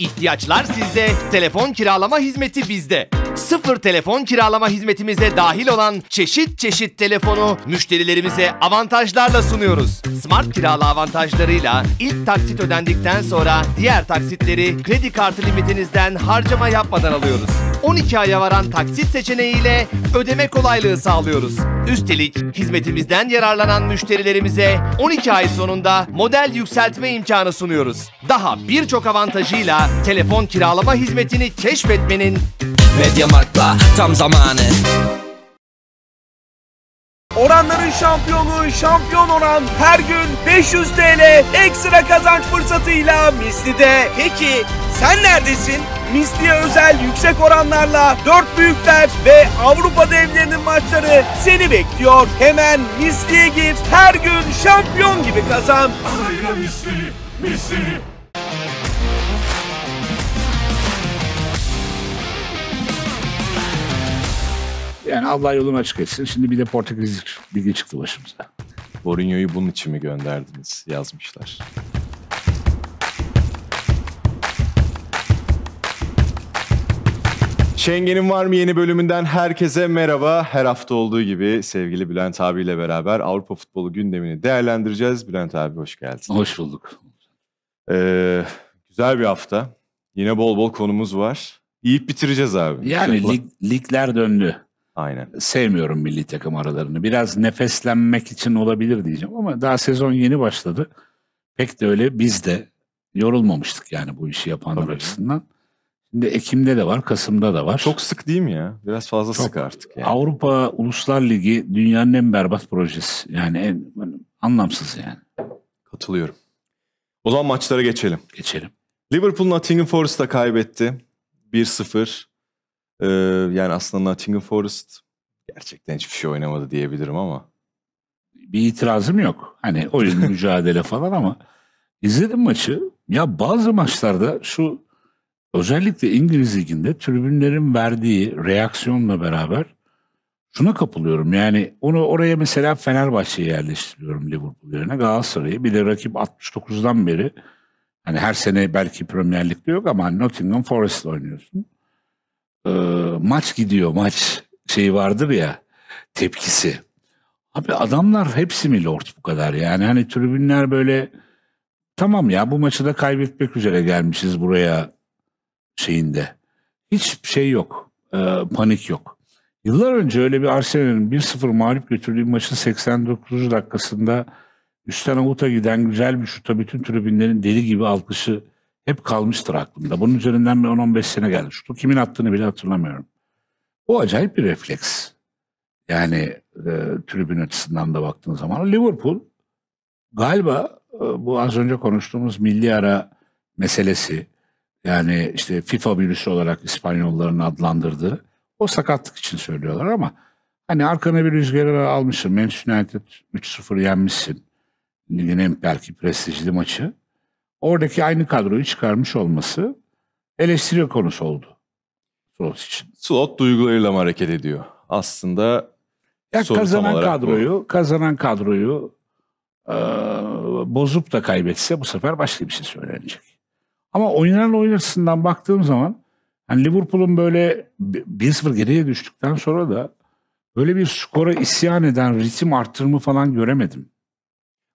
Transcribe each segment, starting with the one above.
İhtiyaçlar sizde, telefon kiralama hizmeti bizde. Sıfır telefon kiralama hizmetimize dahil olan çeşit çeşit telefonu müşterilerimize avantajlarla sunuyoruz. Smart kirala avantajlarıyla ilk taksit ödendikten sonra diğer taksitleri kredi kartı limitinizden harcama yapmadan alıyoruz. 12 aya varan taksit seçeneğiyle ödeme kolaylığı sağlıyoruz. Üstelik hizmetimizden yararlanan müşterilerimize 12 ay sonunda model yükseltme imkanı sunuyoruz. Daha birçok avantajıyla telefon kiralama hizmetini keşfetmenin Mediamarkt'la tam zamanı Oranların şampiyonu şampiyon oran her gün 500 TL ekstra kazanç fırsatıyla Misli'de. Peki sen neredesin? Misli'ye özel yüksek oranlarla 4 büyükler ve Avrupa devlerinin maçları seni bekliyor. Hemen Misli'ye gir her gün şampiyon gibi kazan. Aynen misli, misli. Yani Allah yolunu açık etsin. Şimdi bir de Portekiz Ligi çıktı başımıza. Mourinho'yu bunun için mi gönderdiniz yazmışlar. Schengen'in var mı yeni bölümünden herkese merhaba. Her hafta olduğu gibi sevgili Bülent abiyle beraber Avrupa futbolu gündemini değerlendireceğiz. Bülent abi hoş geldin. Hoş bulduk. Ee, güzel bir hafta. Yine bol bol konumuz var. Yiyip bitireceğiz abi. Yani lig, ligler döndü. Aynen. Sevmiyorum milli takım aralarını. Biraz nefeslenmek için olabilir diyeceğim ama daha sezon yeni başladı. Pek de öyle biz de yorulmamıştık yani bu işi yapanlar Tabii. açısından. Şimdi Ekim'de de var, Kasım'da da var. Çok sık değil mi ya? Biraz fazla Çok. sık artık yani. Avrupa Uluslar Ligi dünyanın en berbat projesi. Yani en anlamsız yani. Katılıyorum. O zaman maçlara geçelim. Geçelim. Liverpool Nottingham Forest'a kaybetti. 1-0. Ee, yani aslında Nottingham Forest gerçekten hiçbir şey oynamadı diyebilirim ama. bir itirazım yok. Hani oyun mücadele falan ama izledim maçı. Ya bazı maçlarda şu özellikle İngiliz liginde tribünlerin verdiği reaksiyonla beraber şuna kapılıyorum. Yani onu oraya mesela Fenerbahçe'yi yerleştiriyorum Liverpool yerine Galatasaray'ı. Bir de rakip 69'dan beri hani her sene belki Premier Lig'de yok ama Nottingham Forest oynuyorsun. Ee, maç gidiyor maç şey vardır ya tepkisi. Abi adamlar hepsi mi lord bu kadar yani hani tribünler böyle tamam ya bu maçı da kaybetmek üzere gelmişiz buraya şeyinde. Hiç şey yok. e, panik yok. Yıllar önce öyle bir Arsenal'in 1-0 mağlup götürdüğü maçın 89. dakikasında üstten avuta giden güzel bir şuta bütün tribünlerin deli gibi alkışı hep kalmıştır aklımda. Bunun üzerinden bir 10-15 sene geldi. Şutu kimin attığını bile hatırlamıyorum. O acayip bir refleks. Yani e, tribün açısından da baktığın zaman. Liverpool galiba e, bu az önce konuştuğumuz milli ara meselesi yani işte FIFA virüsü olarak İspanyolların adlandırdığı o sakatlık için söylüyorlar ama hani arkana bir rüzgar almışsın. Manchester United 3-0 yenmişsin. Ligin en belki prestijli maçı. Oradaki aynı kadroyu çıkarmış olması eleştiri konusu oldu. Soros için. Slot duygularıyla mı hareket ediyor? Aslında Ya kazanan kadroyu, kazanan kadroyu eee, bozup da kaybetse bu sefer başka bir şey söylenecek. Ama oynanan oyun açısından baktığım zaman hani Liverpool'un böyle 1-0 geriye düştükten sonra da böyle bir skora isyan eden ritim arttırımı falan göremedim.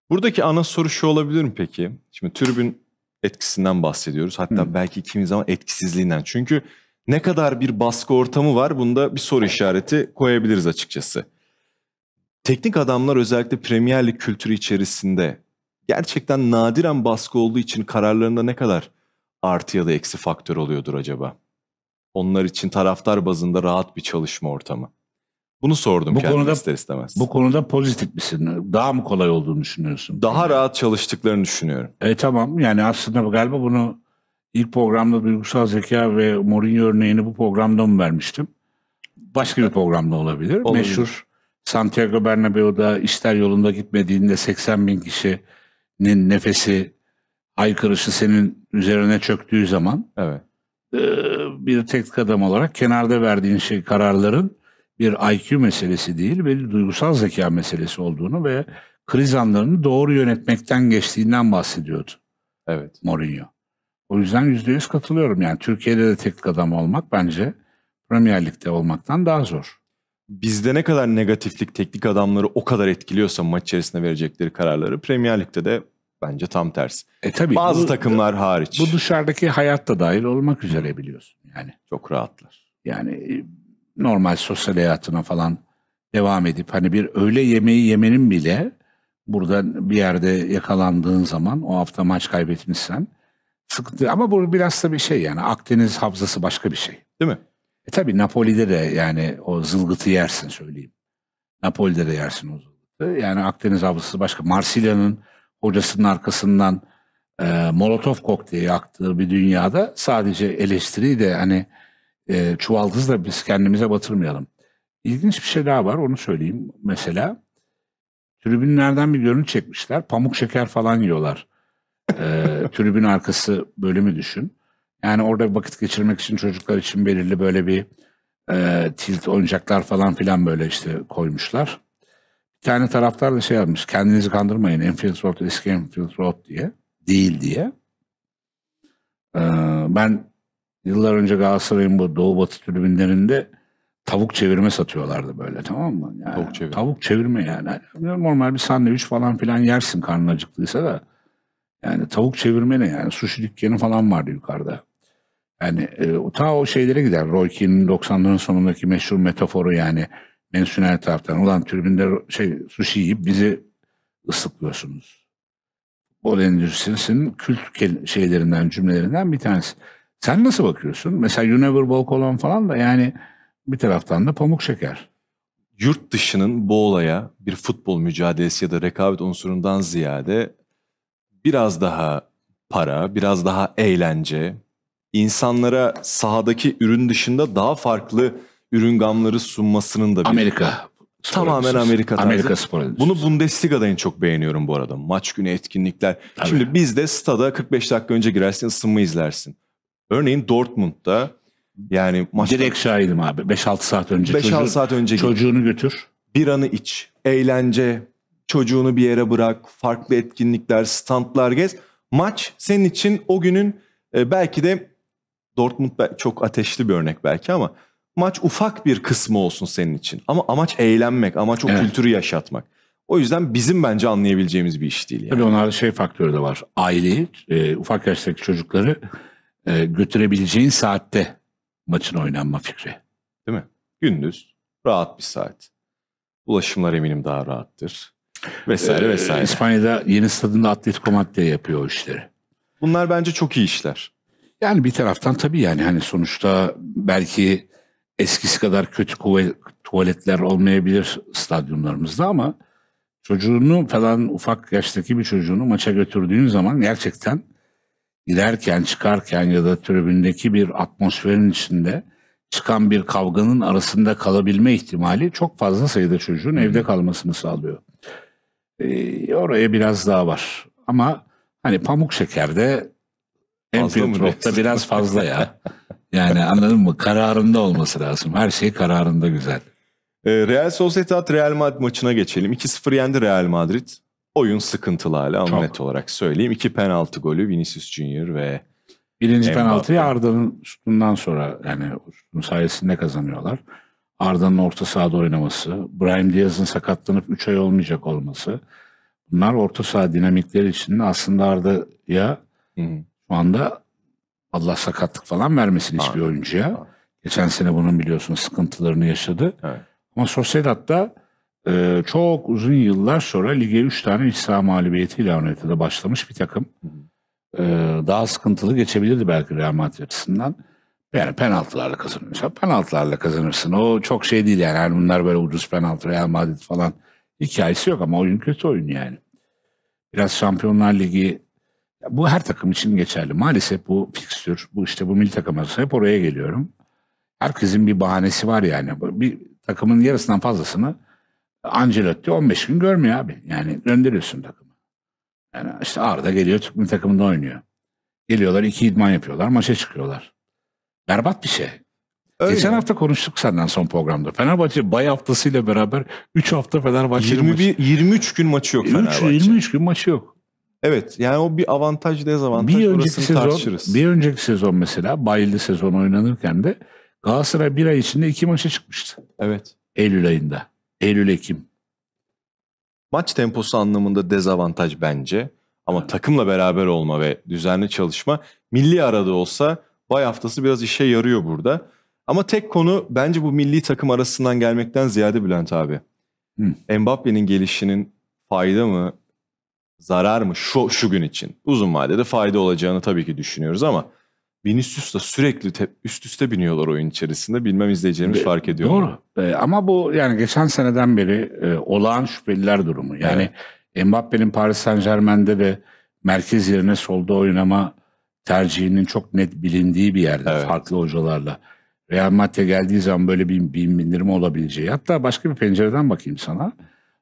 Buradaki ana soru şu olabilir mi peki? Şimdi tribün etkisinden bahsediyoruz. Hatta Hı. belki kimi zaman etkisizliğinden. Çünkü ne kadar bir baskı ortamı var bunda bir soru işareti koyabiliriz açıkçası. Teknik adamlar özellikle Premier Lig kültürü içerisinde gerçekten nadiren baskı olduğu için kararlarında ne kadar artı ya da eksi faktör oluyordur acaba? Onlar için taraftar bazında rahat bir çalışma ortamı. Bunu sordum Bu konuda- ister istemez. Bu konuda pozitif misin? Daha mı kolay olduğunu düşünüyorsun? Daha rahat çalıştıklarını düşünüyorum. E tamam yani aslında galiba bunu ilk programda duygusal zeka ve Mourinho örneğini bu programda mı vermiştim? Başka bir programda olabilir. Olabilir. Meşhur Santiago Bernabeu'da işler yolunda gitmediğinde 80 bin kişinin nefesi haykırışı senin üzerine çöktüğü zaman Evet. e, bir teknik adam olarak kenarda verdiğin şey kararların bir IQ meselesi değil bir duygusal zeka meselesi olduğunu ve kriz anlarını doğru yönetmekten geçtiğinden bahsediyordu Evet. Mourinho. O yüzden yüzde yüz katılıyorum. Yani Türkiye'de de teknik adam olmak bence Premier Lig'de olmaktan daha zor. Bizde ne kadar negatiflik teknik adamları o kadar etkiliyorsa maç içerisinde verecekleri kararları Premier Lig'de de bence tam tersi. E tabii Bazı bu, takımlar hariç bu dışarıdaki hayat da dahil olmak üzere biliyorsun. Yani çok rahatlar. yani e, normal sosyal hayatına falan devam edip hani bir öğle yemeği yemenin bile burada bir yerde yakalandığın zaman o hafta maç kaybetmişsen sıkıntı ama bu biraz da bir şey yani Akdeniz havzası başka bir şey. Değil mi? E tabii Napoli'de de yani o zılgıtı yersin söyleyeyim. Napoli'de de yersin o zılgıtı. Yani Akdeniz havzası başka. Marsilya'nın hocasının arkasından e, Molotov kokteyli yaktığı bir dünyada sadece eleştiriyi de hani e, çuvaldızla biz kendimize batırmayalım. İlginç bir şey daha var onu söyleyeyim. Mesela tribünlerden bir görüntü çekmişler. Pamuk şeker falan yiyorlar. E, tribün arkası bölümü düşün. Yani orada vakit geçirmek için çocuklar için belirli böyle bir e, tilt oyuncaklar falan filan böyle işte koymuşlar. Bir tane taraftar da şey yazmış. Kendinizi kandırmayın. Enfield Road eski Enfield Road diye. Değil diye. Ee, ben yıllar önce Galatasaray'ın bu Doğu Batı tribünlerinde tavuk çevirme satıyorlardı böyle tamam mı? Yani, Tavuk çevirme. Tavuk çevirme yani. Normal bir sandviç falan filan yersin karnın acıktıysa da. Yani tavuk çevirme ne yani? Sushi dükkanı falan vardı yukarıda. Yani e, ta o şeylere gider. Roy Keane'in 90'ların sonundaki meşhur metaforu yani mensüner taraftan. Ulan tribünde şey sushi yiyip bizi ıslıklıyorsunuz. O endüstrisinin kült şeylerinden, cümlelerinden bir tanesi. Sen nasıl bakıyorsun? Mesela You Never Walk Alone falan da yani bir taraftan da pamuk şeker. Yurt dışının bu olaya bir futbol mücadelesi ya da rekabet unsurundan ziyade biraz daha para, biraz daha eğlence, insanlara sahadaki ürün dışında daha farklı ürün gamları sunmasının da bir Amerika. Tamamen endüstrisi. Amerika tarzı. Amerika spor. Bunu Bundesliga'da en çok beğeniyorum bu arada. Maç günü etkinlikler. Tabii. Şimdi bizde stada 45 dakika önce girersin ısınma izlersin. Örneğin Dortmund'da yani maç Direkt şahidim abi. 5-6 saat önce. 5-6 çocuğu- saat önce. Çocuğunu götür. biranı iç, eğlence, çocuğunu bir yere bırak, farklı etkinlikler, standlar gez. Maç senin için o günün e, belki de Dortmund çok ateşli bir örnek belki ama maç ufak bir kısmı olsun senin için. Ama amaç eğlenmek, amaç o Evet. kültürü yaşatmak. O yüzden bizim bence anlayabileceğimiz bir iş değil yani. Tabii onlarda şey faktörü de var. Aileyi, e, ufak yaştaki çocukları e, götürebileceğin saatte maçın oynanma fikri. Değil mi? Gündüz rahat bir saat. Ulaşımlar eminim daha rahattır. Vesaire Ee, vesaire. İspanya'da yeni stadında Atletico Madrid yapıyor o işleri. Bunlar bence çok iyi işler. Yani bir taraftan tabii yani hani sonuçta belki eskisi kadar kötü tuvaletler olmayabilir stadyumlarımızda ama çocuğunu falan ufak yaştaki bir çocuğunu maça götürdüğün zaman gerçekten giderken çıkarken ya da tribündeki bir atmosferin içinde çıkan bir kavganın arasında kalabilme ihtimali çok fazla sayıda çocuğun evde kalmasını sağlıyor. Ee, oraya biraz daha var. Ama hani pamuk şekerde Fazla mı Enfield Road'da diyorsun? biraz fazla ya. Yani anladın mı? Kararında olması lazım. Her şey kararında güzel. Ee, Real Sociedad Real Madrid maçına geçelim. 2-0 yendi Real Madrid. Oyun sıkıntılı hala Çok. net olarak söyleyeyim. İki penaltı golü Vinicius Junior ve Birinci Mbappe. penaltıyı Arda'nın şutundan sonra yani şutun sayesinde kazanıyorlar. Arda'nın orta sahada oynaması, Brahim Diaz'ın sakatlanıp 3 ay olmayacak olması. Bunlar orta saha dinamikleri içinde aslında Arda'ya şu anda Allah sakatlık falan vermesin hiçbir Amin. oyuncuya. Amin. Geçen sene bunun biliyorsunuz sıkıntılarını yaşadı. Evet. Ama Sociedad'da e, çok uzun yıllar sonra lige 3 tane iç saha mağlubiyetiyle United'a başlamış bir takım. E, daha sıkıntılı geçebilirdi belki Real Madrid açısından. Yani penaltılarla kazanıyorsan penaltılarla kazanırsın. O çok şey değil yani. yani bunlar böyle ucuz penaltı Real Madrid falan hikayesi yok ama oyun kötü oyun yani. Biraz Şampiyonlar Ligi bu her takım için geçerli. Maalesef bu fikstür, bu işte bu milli takım arası hep oraya geliyorum. Herkesin bir bahanesi var yani. Bir takımın yarısından fazlasını Ancelotti 15 gün görmüyor abi. Yani gönderiyorsun takımı. Yani işte Arda geliyor Türk milli takımında oynuyor. Geliyorlar iki idman yapıyorlar maça çıkıyorlar. Berbat bir şey. Öyle. Geçen hafta konuştuk senden son programda. Fenerbahçe bay haftasıyla beraber 3 hafta Fenerbahçe'nin 21 23 gün maçı yok maçı. 3, Fenerbahçe. 23 gün maçı yok. Evet yani o bir avantaj dezavantaj Bir önceki sezon, tartışırız. bir önceki sezon mesela bayıldı sezon oynanırken de Galatasaray bir ay içinde iki maça çıkmıştı. Evet. Eylül ayında. Eylül-Ekim. Maç temposu anlamında dezavantaj bence. Ama takımla beraber olma ve düzenli çalışma milli arada olsa bay haftası biraz işe yarıyor burada. Ama tek konu bence bu milli takım arasından gelmekten ziyade Bülent abi. Mbappe'nin gelişinin fayda mı, zarar mı şu, şu gün için? Uzun vadede fayda olacağını tabii ki düşünüyoruz ama Vinicius'la sürekli te- üst üste biniyorlar oyun içerisinde. Bilmem izleyicilerimiz Ve- fark ediyor mu? Doğru. Ee, ama bu yani geçen seneden beri e, olağan şüpheliler durumu. Yani Mbappe'nin Paris Saint Germain'de de merkez yerine solda oynama tercihinin çok net bilindiği bir yerde Evet. farklı hocalarla. Real Madrid'e geldiği zaman böyle bir, bir bindirme olabileceği. Hatta başka bir pencereden bakayım sana.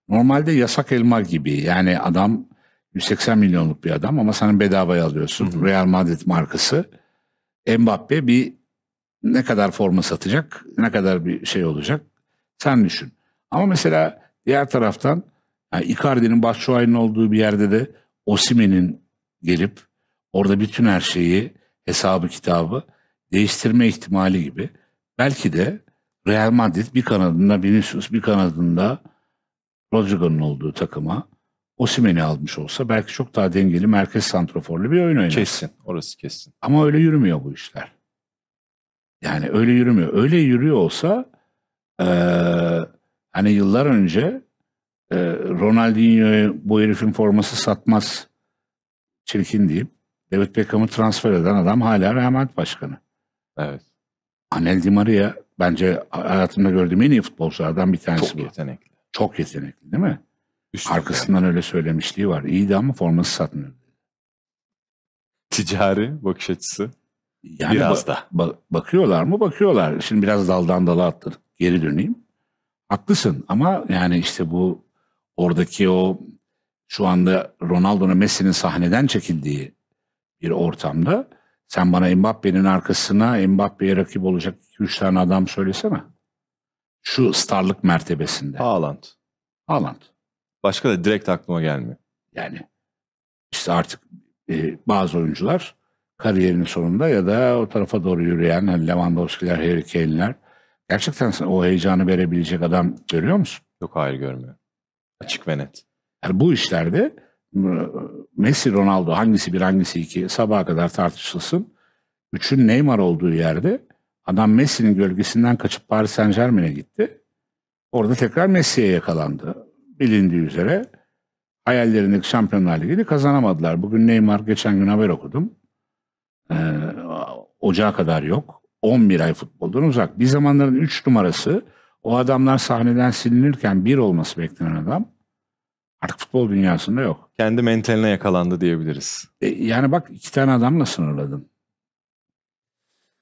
Normalde yasak elma gibi yani adam 180 milyonluk bir adam ama sana bedavaya alıyorsun. Hı hı. Real Madrid markası. Mbappe bir ne kadar forma satacak, ne kadar bir şey olacak sen düşün. Ama mesela diğer taraftan yani Icardi'nin Batshuayi'nin olduğu bir yerde de Osimhen'in gelip orada bütün her şeyi, hesabı kitabı değiştirme ihtimali gibi. Belki de Real Madrid bir kanadında Vinicius, bir kanadında Rodrigo'nun olduğu takıma Osimhen'i almış olsa belki çok daha dengeli merkez santroforlu bir oyun oynar. Kesin. Orası kesin. Ama öyle yürümüyor bu işler. Yani öyle yürümüyor. Öyle yürüyor olsa eee, hani yıllar önce eee Ronaldinho'ya bu herifin forması satmaz çirkin deyip David Beckham'ı transfer eden adam hala Madrid başkanı. Evet. Anel Di Maria bence hayatımda gördüğüm en iyi futbolculardan bir tanesi Çok bu. yetenekli. Çok yetenekli değil mi? Üst Arkasından öyle söylemişliği var. İyiydi ama forması satmıyor. ticari bakış açısı. Yani Biraz ba- da. ba- bakıyorlar mı? Bakıyorlar. Şimdi biraz daldan dala atladık. Geri döneyim. Haklısın ama yani işte bu oradaki o şu anda Ronaldo'nun Messi'nin sahneden çekildiği bir ortamda sen bana Mbappe'nin arkasına Mbappe'ye rakip olacak 2-3 tane adam söylesene. Şu starlık mertebesinde. Haaland. Haaland. Başka da direkt aklıma gelmiyor. Yani işte artık e, bazı oyuncular kariyerinin sonunda ya da o tarafa doğru yürüyen hani Lewandowski'ler, Harry Kane'ler gerçekten sen o heyecanı verebilecek adam görüyor musun? Yok hayır görmüyor. Açık ve net. Yani bu işlerde Messi, Ronaldo hangisi bir hangisi iki sabaha kadar tartışılsın. Üçün Neymar olduğu yerde adam Messi'nin gölgesinden kaçıp Paris Saint Germain'e gitti. Orada tekrar Messi'ye yakalandı. Bilindiği üzere hayallerindeki Şampiyonlar Ligi'ni kazanamadılar. Bugün Neymar geçen gün haber okudum. Ee, ocağa kadar yok. 11 ay futboldan uzak. Bir zamanların 3 numarası o adamlar sahneden silinirken bir olması beklenen adam artık futbol dünyasında yok. Kendi mentaline yakalandı diyebiliriz. E, yani bak iki tane adamla sınırladın.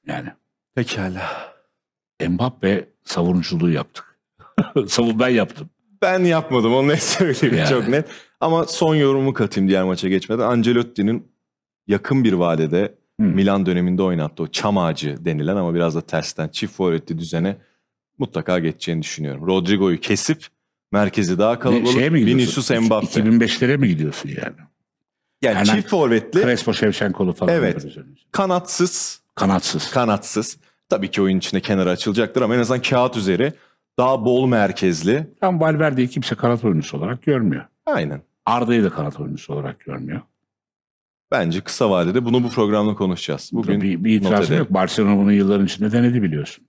Yani Pekala. Mbappe savunuculuğu yaptık. Savun ben yaptım. Ben yapmadım onu net söyleyeyim Yani. çok net. Ama son yorumu katayım diğer maça geçmeden. Ancelotti'nin yakın bir vadede Hı. Milan döneminde oynattığı o çam ağacı denilen ama biraz da tersten çift forvetli düzene mutlaka geçeceğini düşünüyorum. Rodrigo'yu kesip merkezi daha Ne, kalabalık. şeye mi? Vinicius Mbappe. 2005'lere mi gidiyorsun yani? Yani Hemen çift forvetli, Crespo Şevçenko'lu falan. Evet. kanatsız, Kanatsız. kanatsız. Tabii ki oyun içinde kenara açılacaktır ama en azından kağıt üzeri daha bol merkezli. Tam Valverde'yi kimse kanat oyuncusu olarak görmüyor. Aynen. Arda'yı da kanat oyuncusu olarak görmüyor. Bence kısa vadede bunu bu programda konuşacağız. Bugün bir, bir itirazım yok. Barcelona bunu yılların içinde denedi biliyorsun.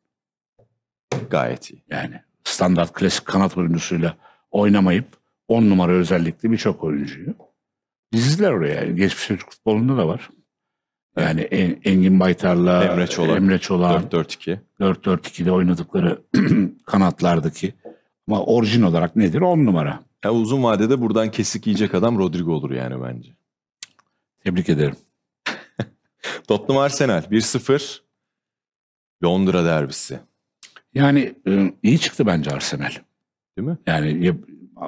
gayet iyi. Yani standart klasik kanat oyuncusuyla oynamayıp 10 numara özellikle birçok oyuncuyu dizdiler oraya. Geçmiş Türk futbolunda da var. Yani En- Engin Baytar'la Emre Çolak. Emre Çolak'ın 4-4-2. 4-4-2'de oynadıkları kanatlardaki ama orijin olarak nedir? 10 numara. Ya uzun vadede buradan kesik yiyecek adam Rodrigo olur yani bence. Tebrik ederim. Tottenham Arsenal 1-0. Londra derbisi. Yani e, iyi çıktı bence Arsenal. Değil mi? Yani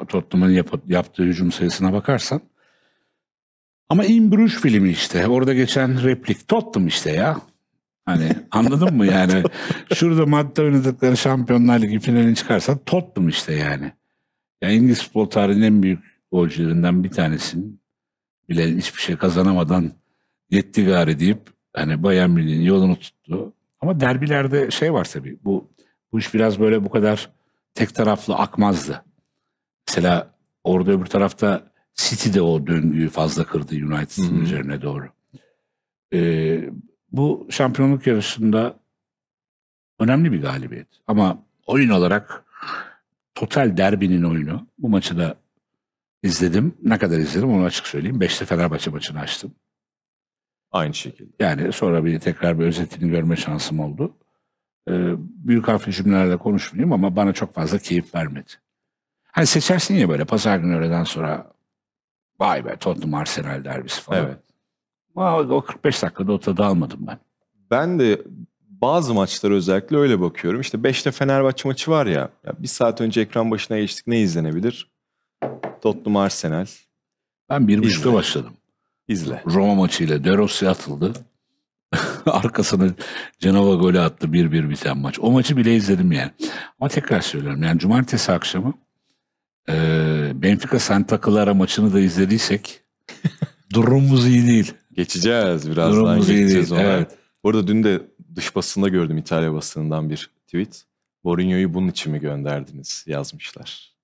Tottenham'ın yap- yaptığı hücum sayısına bakarsan. Ama In Bruges filmi işte. Orada geçen replik Tottenham işte ya. Hani anladın mı yani? Şurada madde oynadıkları Şampiyonlar Ligi finalini çıkarsan Tottenham işte yani. Ya İngiliz futbol tarihinin en büyük golcülerinden bir tanesinin bile hiçbir şey kazanamadan yetti gari deyip hani Bayern Münih'in yolunu tuttu. Ama derbilerde şey var tabii. Bu bu iş biraz böyle bu kadar tek taraflı akmazdı. Mesela orada öbür tarafta City de o döngüyü fazla kırdı United'ın üzerine doğru. Ee, bu şampiyonluk yarışında önemli bir galibiyet. Ama oyun olarak total derbinin oyunu. Bu maçı da izledim. Ne kadar izledim onu açık söyleyeyim. Beşte Fenerbahçe maçını açtım. Aynı şekilde. Yani sonra bir tekrar bir özetini görme şansım oldu. Ee, büyük harfli cümlelerle konuşmayayım ama bana çok fazla keyif vermedi. Hani seçersin ya böyle pazar günü öğleden sonra vay be Tottenham Arsenal derbisi falan. Evet. Ama o 45 dakikada o tadı almadım ben. Ben de bazı maçlara özellikle öyle bakıyorum. İşte 5'te Fenerbahçe maçı var ya, ya. Bir saat önce ekran başına geçtik. Ne izlenebilir? Tottenham Arsenal. Ben bir buçukta başladım. İzle. Roma maçıyla De Rossi atıldı. Arkasına Cenova golü attı 1-1 biten maç. O maçı bile izledim yani. Ama tekrar söylüyorum yani cumartesi akşamı e, Benfica Santa Clara maçını da izlediysek durumumuz iyi değil. Geçeceğiz birazdan. Durumumuz iyi değil. ona. Evet. Bu arada dün de dış basında gördüm İtalya basınından bir tweet. Mourinho'yu bunun için mi gönderdiniz yazmışlar.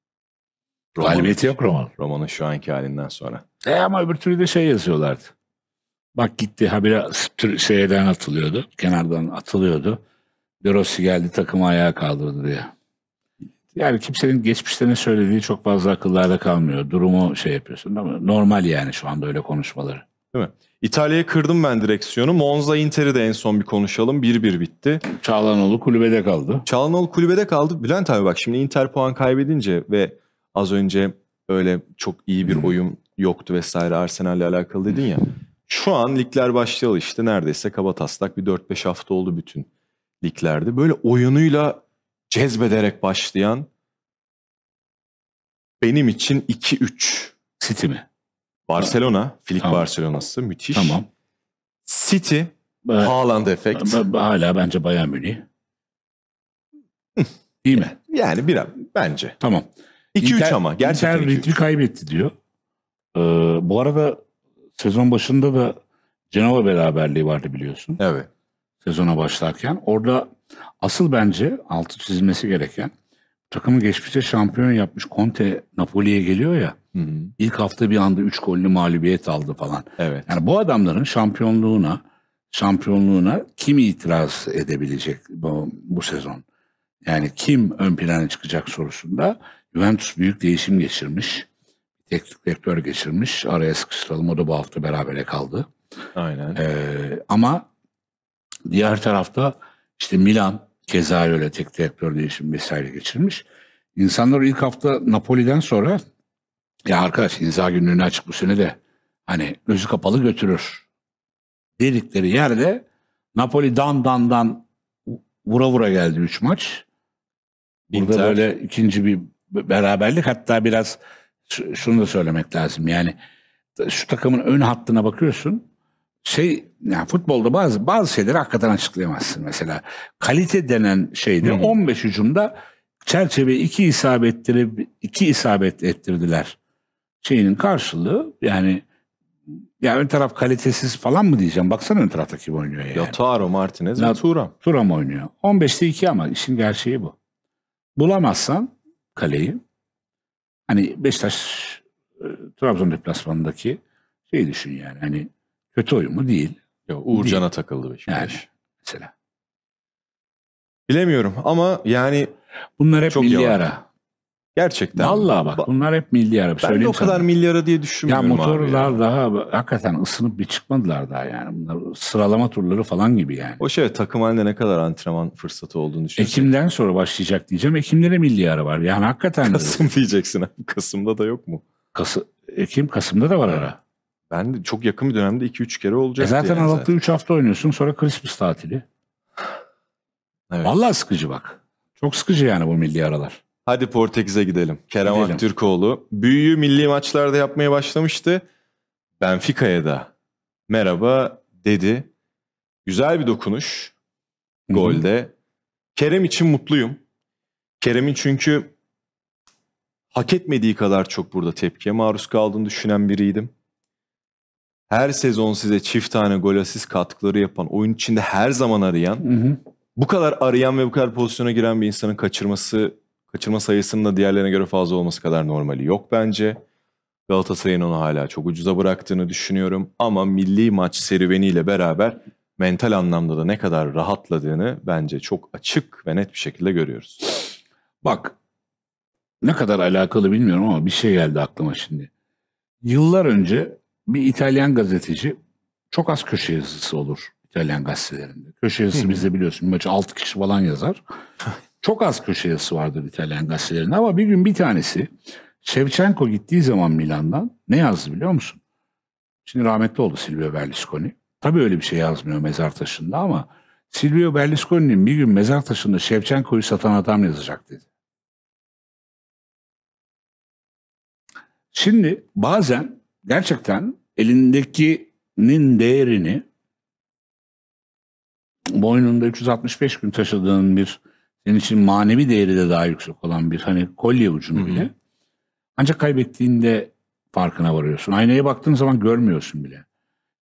Galibiyeti yok Roma. Roma'nın şu anki halinden sonra. E ama öbür türlü de şey yazıyorlardı. Bak gitti ha biraz tür- şeyden atılıyordu. Kenardan atılıyordu. De Rossi geldi takımı ayağa kaldırdı diye. Yani kimsenin geçmişte ne söylediği çok fazla akıllarda kalmıyor. Durumu şey yapıyorsun ama normal yani şu anda öyle konuşmaları. İtalya'ya kırdım ben direksiyonu. Monza Inter'i de en son bir konuşalım. 1-1 bitti. Çağlanoğlu kulübede kaldı. Çalhanoğlu kulübede kaldı. Bülent abi bak şimdi Inter puan kaybedince ve az önce öyle çok iyi bir oyun yoktu vesaire Arsenal'le alakalı dedin ya. Şu an ligler başlayalı işte neredeyse kabataslak bir 4-5 hafta oldu bütün liglerde. Böyle oyunuyla cezbederek başlayan benim için 2-3 City mi? Barcelona, Filik Tamam. Barcelona'sı müthiş. Tamam. City, Ba- Haaland efekt. ba- hala bence Bayern Münih. Değil mi? Yani biraz bence. Tamam. 2-3 Inter- ama gerçekten Inter 2-3. ritmi kaybetti diyor. Ee, bu arada sezon başında da Cenova beraberliği vardı biliyorsun. Evet. Sezona başlarken. Orada asıl bence altı çizilmesi gereken takımı geçmişte şampiyon yapmış Conte Napoli'ye geliyor ya. Hı hı. İlk hafta bir anda 3 gollü mağlubiyet aldı falan. Evet. Yani bu adamların şampiyonluğuna şampiyonluğuna kim itiraz edebilecek bu, bu sezon? Yani kim ön plana çıkacak sorusunda Juventus büyük değişim geçirmiş. Teknik direktör geçirmiş. Araya sıkıştıralım. O da bu hafta berabere kaldı. Aynen. Ee, ama diğer tarafta işte Milan keza öyle tek direktör değişim vesaire geçirmiş. İnsanlar ilk hafta Napoli'den sonra ya arkadaş Inzaghi günlüğünü açık bu sene de hani gözü kapalı götürür dedikleri yerde Napoli dan dan dan vura vura geldi 3 maç. Burada Inter. böyle ikinci bir beraberlik hatta biraz şu- şunu da söylemek lazım yani şu takımın ön hattına bakıyorsun şey yani futbolda bazı bazı şeyleri hakikaten açıklayamazsın. Mesela kalite denen şeyde Hmm. 15 hücumda çerçeve iki isabet ettirip iki isabet ettirdiler. Şeyinin karşılığı yani ya ön taraf kalitesiz falan mı diyeceğim? Baksana ön tarafta kim oynuyor yani. Lautaro Martinez ve La- Thuram. Turam oynuyor. 15'te 2 ama işin gerçeği bu. Bulamazsan kaleyi hani Beşiktaş e, Trabzon deplasmanındaki şey düşün yani hani kötü oyun mu değil Yok, Uğurcan'a takıldı Beşiktaş. yani mesela. Bilemiyorum ama yani Bunlar hep Çok milli yavaş. ara. gerçekten. Vallahi bak Ba- bunlar hep milli ara. ben de Söyleyeyim o kadar sana. milyara diye Ya düşünmüyorum abi. motorlar ya. daha hakikaten ısınıp bir çıkmadılar daha yani. Bunlar sıralama turları falan gibi yani. O şey takım halinde ne kadar antrenman fırsatı olduğunu düşünüyorsun. Ekim'den sonra başlayacak diyeceğim. Ekim'de de milli ara var. Yani hakikaten Kasım diyeceksin abi. Kasım'da da yok mu? Kası- Ekim, Kasım'da da var ara. Ben de çok yakın bir dönemde 2-3 kere E olacak. zaten yani Aralık'ta 3 hafta oynuyorsun sonra Christmas tatili. Evet. Vallahi sıkıcı bak. Çok sıkıcı yani bu milli aralar. Hadi Portekiz'e gidelim. Kerem Gidelim. Aktürkoğlu. Büyüyü milli maçlarda yapmaya başlamıştı. Benfica'ya da merhaba dedi. Güzel bir dokunuş Hı hı. golde. Kerem için mutluyum. Kerem'in çünkü hak etmediği kadar çok burada tepkiye maruz kaldığını düşünen biriydim. Her sezon size çift tane gol asist katkıları yapan, oyun içinde her zaman arayan, bu kadar arayan ve bu kadar pozisyona giren bir insanın kaçırması, kaçırma sayısının da diğerlerine göre fazla olması kadar normali yok bence. Galatasaray'ın onu hala çok ucuza bıraktığını düşünüyorum. Ama milli maç serüveniyle beraber mental anlamda da ne kadar rahatladığını bence çok açık ve net bir şekilde görüyoruz. Bak ne kadar alakalı bilmiyorum ama bir şey geldi aklıma şimdi. Yıllar önce bir İtalyan gazeteci çok az köşe yazısı olur İtalyan gazetelerinde. Köşe yazısı bizde biliyorsun maçı 6 kişi falan yazar. çok az köşe yazısı vardır İtalyan gazetelerinde ama bir gün bir tanesi Shevchenko gittiği zaman Milan'dan ne yazdı biliyor musun? Şimdi rahmetli oldu Silvio Berlusconi. Tabii öyle bir şey yazmıyor mezar taşında ama Silvio Berlusconi'nin bir gün mezar taşında Shevchenko'yu satan adam yazacak dedi. Şimdi bazen gerçekten elindekinin değerini boynunda 365 gün taşıdığın bir senin için manevi değeri de daha yüksek olan bir hani kolye ucunu bile ancak kaybettiğinde farkına varıyorsun. Aynaya baktığın zaman görmüyorsun bile.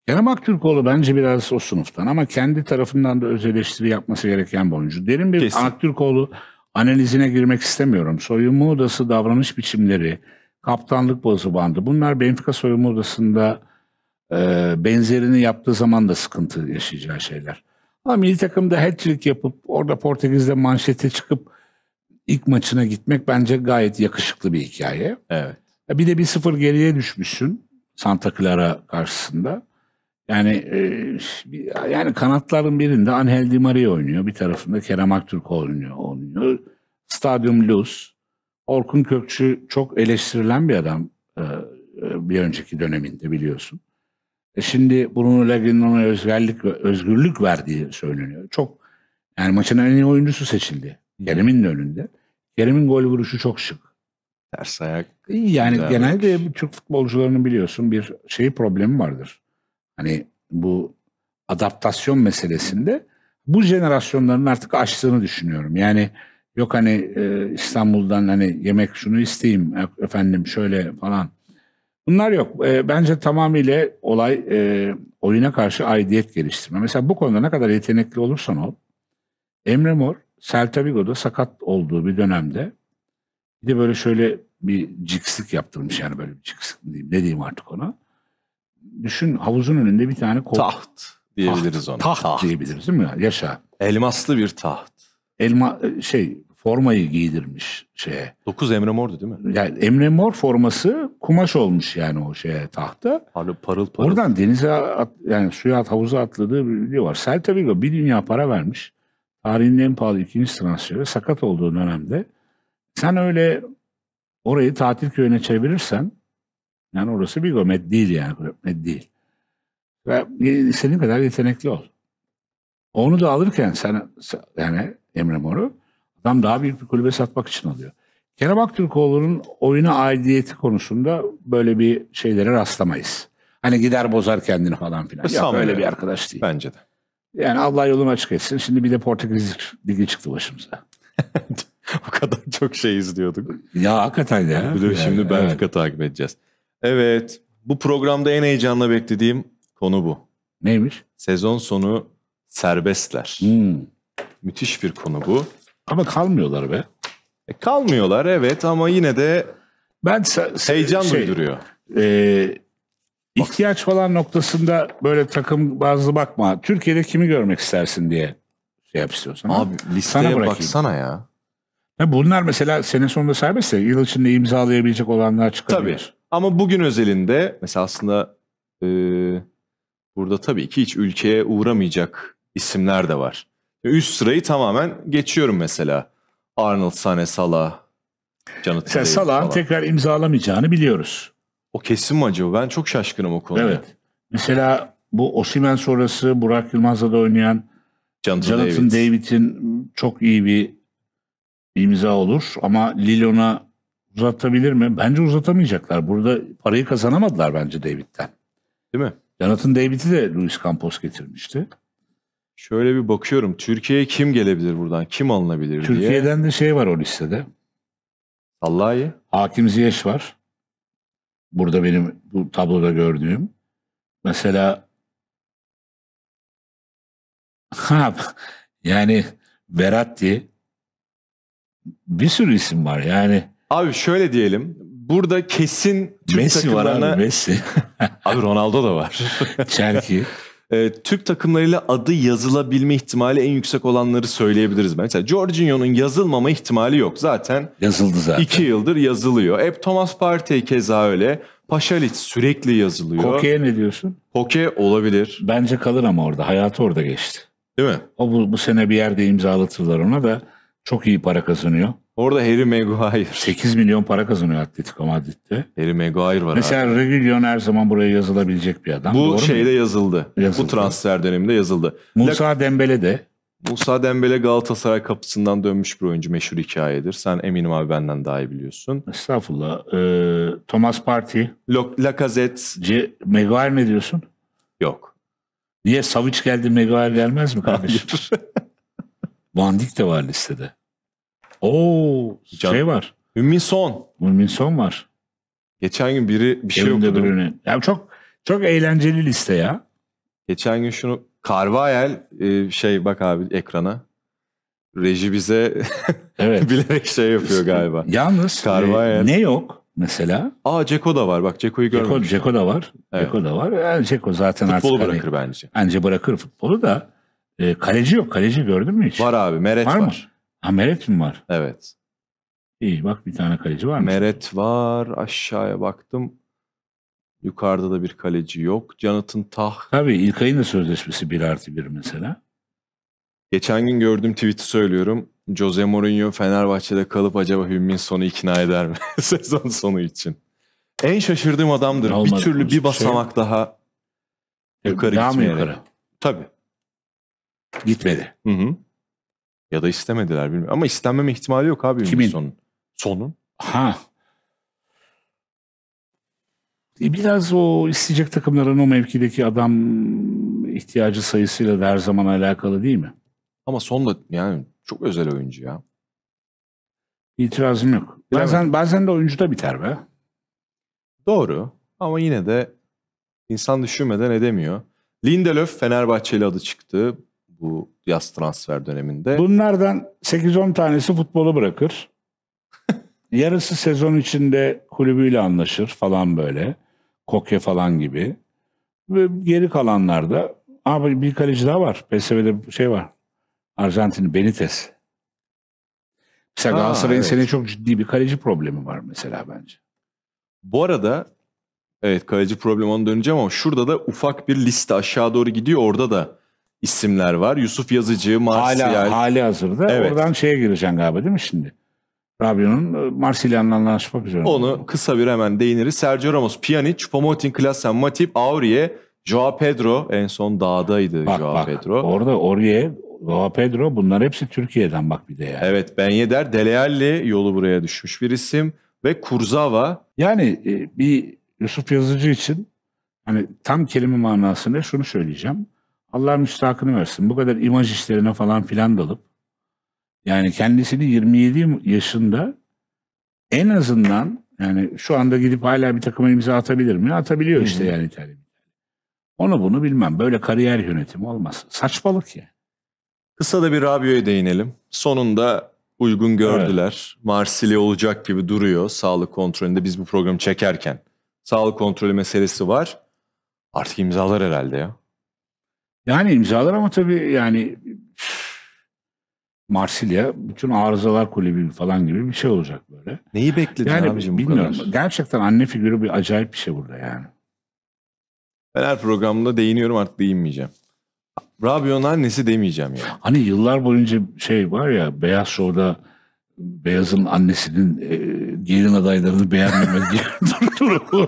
Kerem Aktürkoğlu bence biraz o sınıftan ama kendi tarafından da öz eleştiri yapması gereken bir oyuncu. Derin bir Kesin. Aktürkoğlu analizine girmek istemiyorum. Soyunma odası davranış biçimleri, kaptanlık bozu bandı. Bunlar Benfica soyunma odasında e, benzerini yaptığı zaman da sıkıntı yaşayacağı şeyler. Ama milli takımda hat-trick yapıp orada Portekiz'de manşete çıkıp ilk maçına gitmek bence gayet yakışıklı bir hikaye. Evet. Ya Bir de bir sıfır geriye düşmüşsün Santa Clara karşısında. Yani e, yani kanatların birinde Angel Di Maria oynuyor. Bir tarafında Kerem Aktürkoğlu oynuyor. oynuyor. Stadyum loose. Orkun Kökçü çok eleştirilen bir adam e, e, bir önceki döneminde biliyorsun. E şimdi Bruno Lagin'in ona özgürlük, özgürlük verdiği söyleniyor. Çok yani maçın en iyi oyuncusu seçildi. Kerem'in de önünde. Kerem'in gol vuruşu çok şık. Ters ayak. Yani Güzel genelde bu Türk futbolcularının biliyorsun bir şey problemi vardır. Hani bu adaptasyon meselesinde bu jenerasyonların artık aştığını düşünüyorum. Yani yok hani e, İstanbul'dan hani yemek şunu isteyeyim e- efendim şöyle falan. Bunlar yok. E, bence tamamıyla olay e, oyuna karşı aidiyet geliştirme. Mesela bu konuda ne kadar yetenekli olursan ol. Emre Mor, Celta Vigo'da sakat olduğu bir dönemde bir de böyle şöyle bir cikslik yaptırmış yani böyle bir cikslik diyeyim ne diyeyim artık ona. Düşün havuzun önünde bir tane kol. Taht diyebiliriz taht, ona. Taht, diyebiliriz değil mi? Yaşa. Elmaslı bir taht. Elma şey formayı giydirmiş şeye. 9 Emre Mor'du değil mi? Yani Emre Mor forması kumaş olmuş yani o şeye tahta. Parıl parıl parıl. Oradan denize at, yani suya at, havuza atladığı bir video var. Celta Vigo bir dünya para vermiş. Tarihin en pahalı ikinci transferi sakat olduğu dönemde. Sen öyle orayı tatil köyüne çevirirsen yani orası Vigo med değil yani med değil. Ve istediğin kadar yetenekli ol. Onu da alırken sen yani Emre Mor'u adam daha büyük bir kulübe satmak için alıyor. Kerem Aktürkoğlu'nun oyuna aidiyeti konusunda böyle bir şeylere rastlamayız. Hani gider bozar kendini falan filan. Yok öyle bir arkadaş değil. Bence de. Yani Allah yolunu açık etsin. Şimdi bir de Portekiz Ligi çıktı başımıza. o kadar çok şey izliyorduk. Ya hakikaten ya. Bir de şimdi Yani, Benfica evet. takip edeceğiz. Evet. Bu programda en heyecanla beklediğim konu bu. Neymiş? Sezon sonu serbestler. Hmm. Müthiş bir konu bu. Ama kalmıyorlar be. E, kalmıyorlar evet ama yine de Ben heyecan şey, duyduruyor. e, ihtiyaç falan noktasında böyle takım bazı bakma. Türkiye'de kimi görmek istersin diye şey yap istiyorsan. Abi Sana listeye bırakayım. baksana ya. Ya bunlar mesela sene sonunda serbestse yıl içinde imzalayabilecek olanlar çıkabilir. Tabii. Ama bugün özelinde mesela aslında e, burada tabii ki hiç ülkeye uğramayacak isimler de var. Üst sırayı tamamen geçiyorum mesela. Arnold, Sane, Salah, Jonathan Mesela David Salah'ın tekrar imzalamayacağını biliyoruz. O kesin mi acaba? Ben çok şaşkınım o konuda. Evet. Mesela bu Osimhen sonrası Burak Yılmaz'la da oynayan Jonathan, Jonathan David. David'in çok iyi bir imza olur ama Lillon'a uzatabilir mi? Bence uzatamayacaklar. Burada parayı kazanamadılar bence David'den. Değil mi? Jonathan David'i de Luis Campos getirmişti. Şöyle bir bakıyorum. Türkiye'ye kim gelebilir buradan? Kim alınabilir diye. Türkiye'den de şey var o listede. Vallahi. Hakim Ziyech var. Burada benim bu tabloda gördüğüm. Mesela ha yani Verratti bir sürü isim var yani. Abi şöyle diyelim. Burada kesin Türk Messi var takımlarına... abi Messi. Abi Ronaldo da var. Çerki. Ee, Türk takımlarıyla adı yazılabilme ihtimali en yüksek olanları söyleyebiliriz. Mesela Jorginho'nun yazılmama ihtimali yok. Zaten Yazıldı zaten. iki yıldır yazılıyor. Hep Thomas Partey keza öyle. Paşalic sürekli yazılıyor. Koke'ye ne diyorsun? Koke olabilir. Bence kalır ama orada. Hayatı orada geçti. Değil mi? O bu, bu sene bir yerde imzalatırlar ona da çok iyi para kazanıyor. Orada Harry Maguire. 8 milyon para kazanıyor Atletico Madrid'de. Harry Maguire var abi. Mesela Reguilon her zaman buraya yazılabilecek bir adam. Bu Doğru mu? şeyde yazıldı. Yazıldı. Bu transfer döneminde yazıldı. Musa Dembele de Musa Dembele Galatasaray kapısından dönmüş bir oyuncu meşhur hikayedir. Sen eminim abi benden daha iyi biliyorsun. estağfurullah. Ee, Thomas Partey, Lacazette C- Maguire ne diyorsun? yok. Niye Savic geldi Maguire gelmez mi kardeşim? Van Dijk de var listede. Oo Can- şey var. Ümmin Son. Wilminson var. Geçen gün biri bir şey Kevin De okudum. Ya çok çok eğlenceli liste ya. Geçen gün şunu Carvajal e, şey bak abi ekrana. Reji bize Evet. bilerek şey yapıyor galiba. Yalnız Carvajal. e, ne yok mesela? Aa Ceko da var. Bak Ceko'yu Ceko, görmedim. Ceko da var. Evet. Ceko da var. Yani Ceko zaten Futbolu artık bırakır hani, bence. bence bırakır futbolu da. E, kaleci yok. Kaleci gördün mü hiç? Var abi. Meret Var var. mı? Ha Meret mi var? Evet. İyi bak bir tane kaleci var mı? Meret var. Aşağıya baktım. Yukarıda da bir kaleci yok. Jonathan Tah. Tabii İlkay'ın da sözleşmesi 1 artı 1 mesela. Geçen gün gördüğüm tweet'i söylüyorum. Jose Mourinho Fenerbahçe'de kalıp acaba Hümmin Son'u ikna eder mi? Sezon sonu için. En şaşırdığım adamdır. Olmadı, bir türlü şey bir basamak daha yukarı Daha gitmeyerek. yukarı? Tabii. Gitmedi. Hı hı. Ya da istemediler bilmiyorum. Ama istenmeme ihtimali yok abi Kimin? Son'un. Son'un. Ha. E, Biraz o isteyecek takımların o mevkideki adam ihtiyacı sayısıyla da her zaman alakalı değil mi? Ama Son da yani çok özel oyuncu ya. İtirazım yok. Bazen bazen de oyuncuda biter be. Doğru. Ama yine de insan düşünmeden edemiyor. Lindelöf Fenerbahçeli adı çıktı bu yaz transfer döneminde. Bunlardan 8-10 tanesi futbolu bırakır. Yarısı sezon içinde kulübüyle anlaşır falan böyle. Koke falan gibi. Ve geri kalanlarda abi bir kaleci daha var. PSV'de bir şey var. Arjantin Benitez. Mesela Galatasaray'ın evet. sene çok ciddi bir kaleci problemi var mesela bence. Bu arada evet kaleci problemi ona döneceğim ama şurada da ufak bir liste aşağı doğru gidiyor. Orada da isimler var. Yusuf Yazıcı, Martial. Hala hali hazırda. Evet. Oradan şeye gireceksin galiba değil mi şimdi? Rabiot'un e, Marsilya'nla anlaşmak üzere. Onu kısa bir hemen değiniriz. Sergio Ramos, Pjanic, Pomotin, Klasen, Matip, Aurier, Joao Pedro en son dağdaydı Bak Joao bak Pedro. orada Oriye, Joao Pedro bunlar hepsi Türkiye'den bak bir de yani. Evet Ben Yedder, Dele Alli yolu buraya düşmüş bir isim ve Kurzawa Yani e, bir Yusuf Yazıcı için hani tam kelime manasında şunu söyleyeceğim. Allah müstahakını versin. Bu kadar imaj işlerine falan filan dalıp yani kendisini 27 yaşında en azından yani şu anda gidip hala bir takıma imza atabilir mi? Atabiliyor işte yani İtalya. Onu bunu bilmem. Böyle kariyer yönetimi olmaz. Saçmalık ya. Kısa da bir Rabiot'a değinelim. Sonunda uygun gördüler. Marsilya olacak gibi duruyor sağlık kontrolünde biz bu programı çekerken. Sağlık kontrolü meselesi var. Artık imzalar herhalde ya. Yani imzalar ama tabii yani Marsilya bütün arızalar kulübü falan gibi bir şey olacak böyle. Neyi bekledin Yani abicim bu bilmiyorum. kadar? Gerçekten anne figürü bir acayip bir şey burada yani. Ben her programda değiniyorum artık değinmeyeceğim. Rabiot'un annesi demeyeceğim ya. Hani yıllar boyunca şey var ya Beyaz Show'da Beyaz'ın annesinin e, gelin adaylarını beğenmemek diye durumu.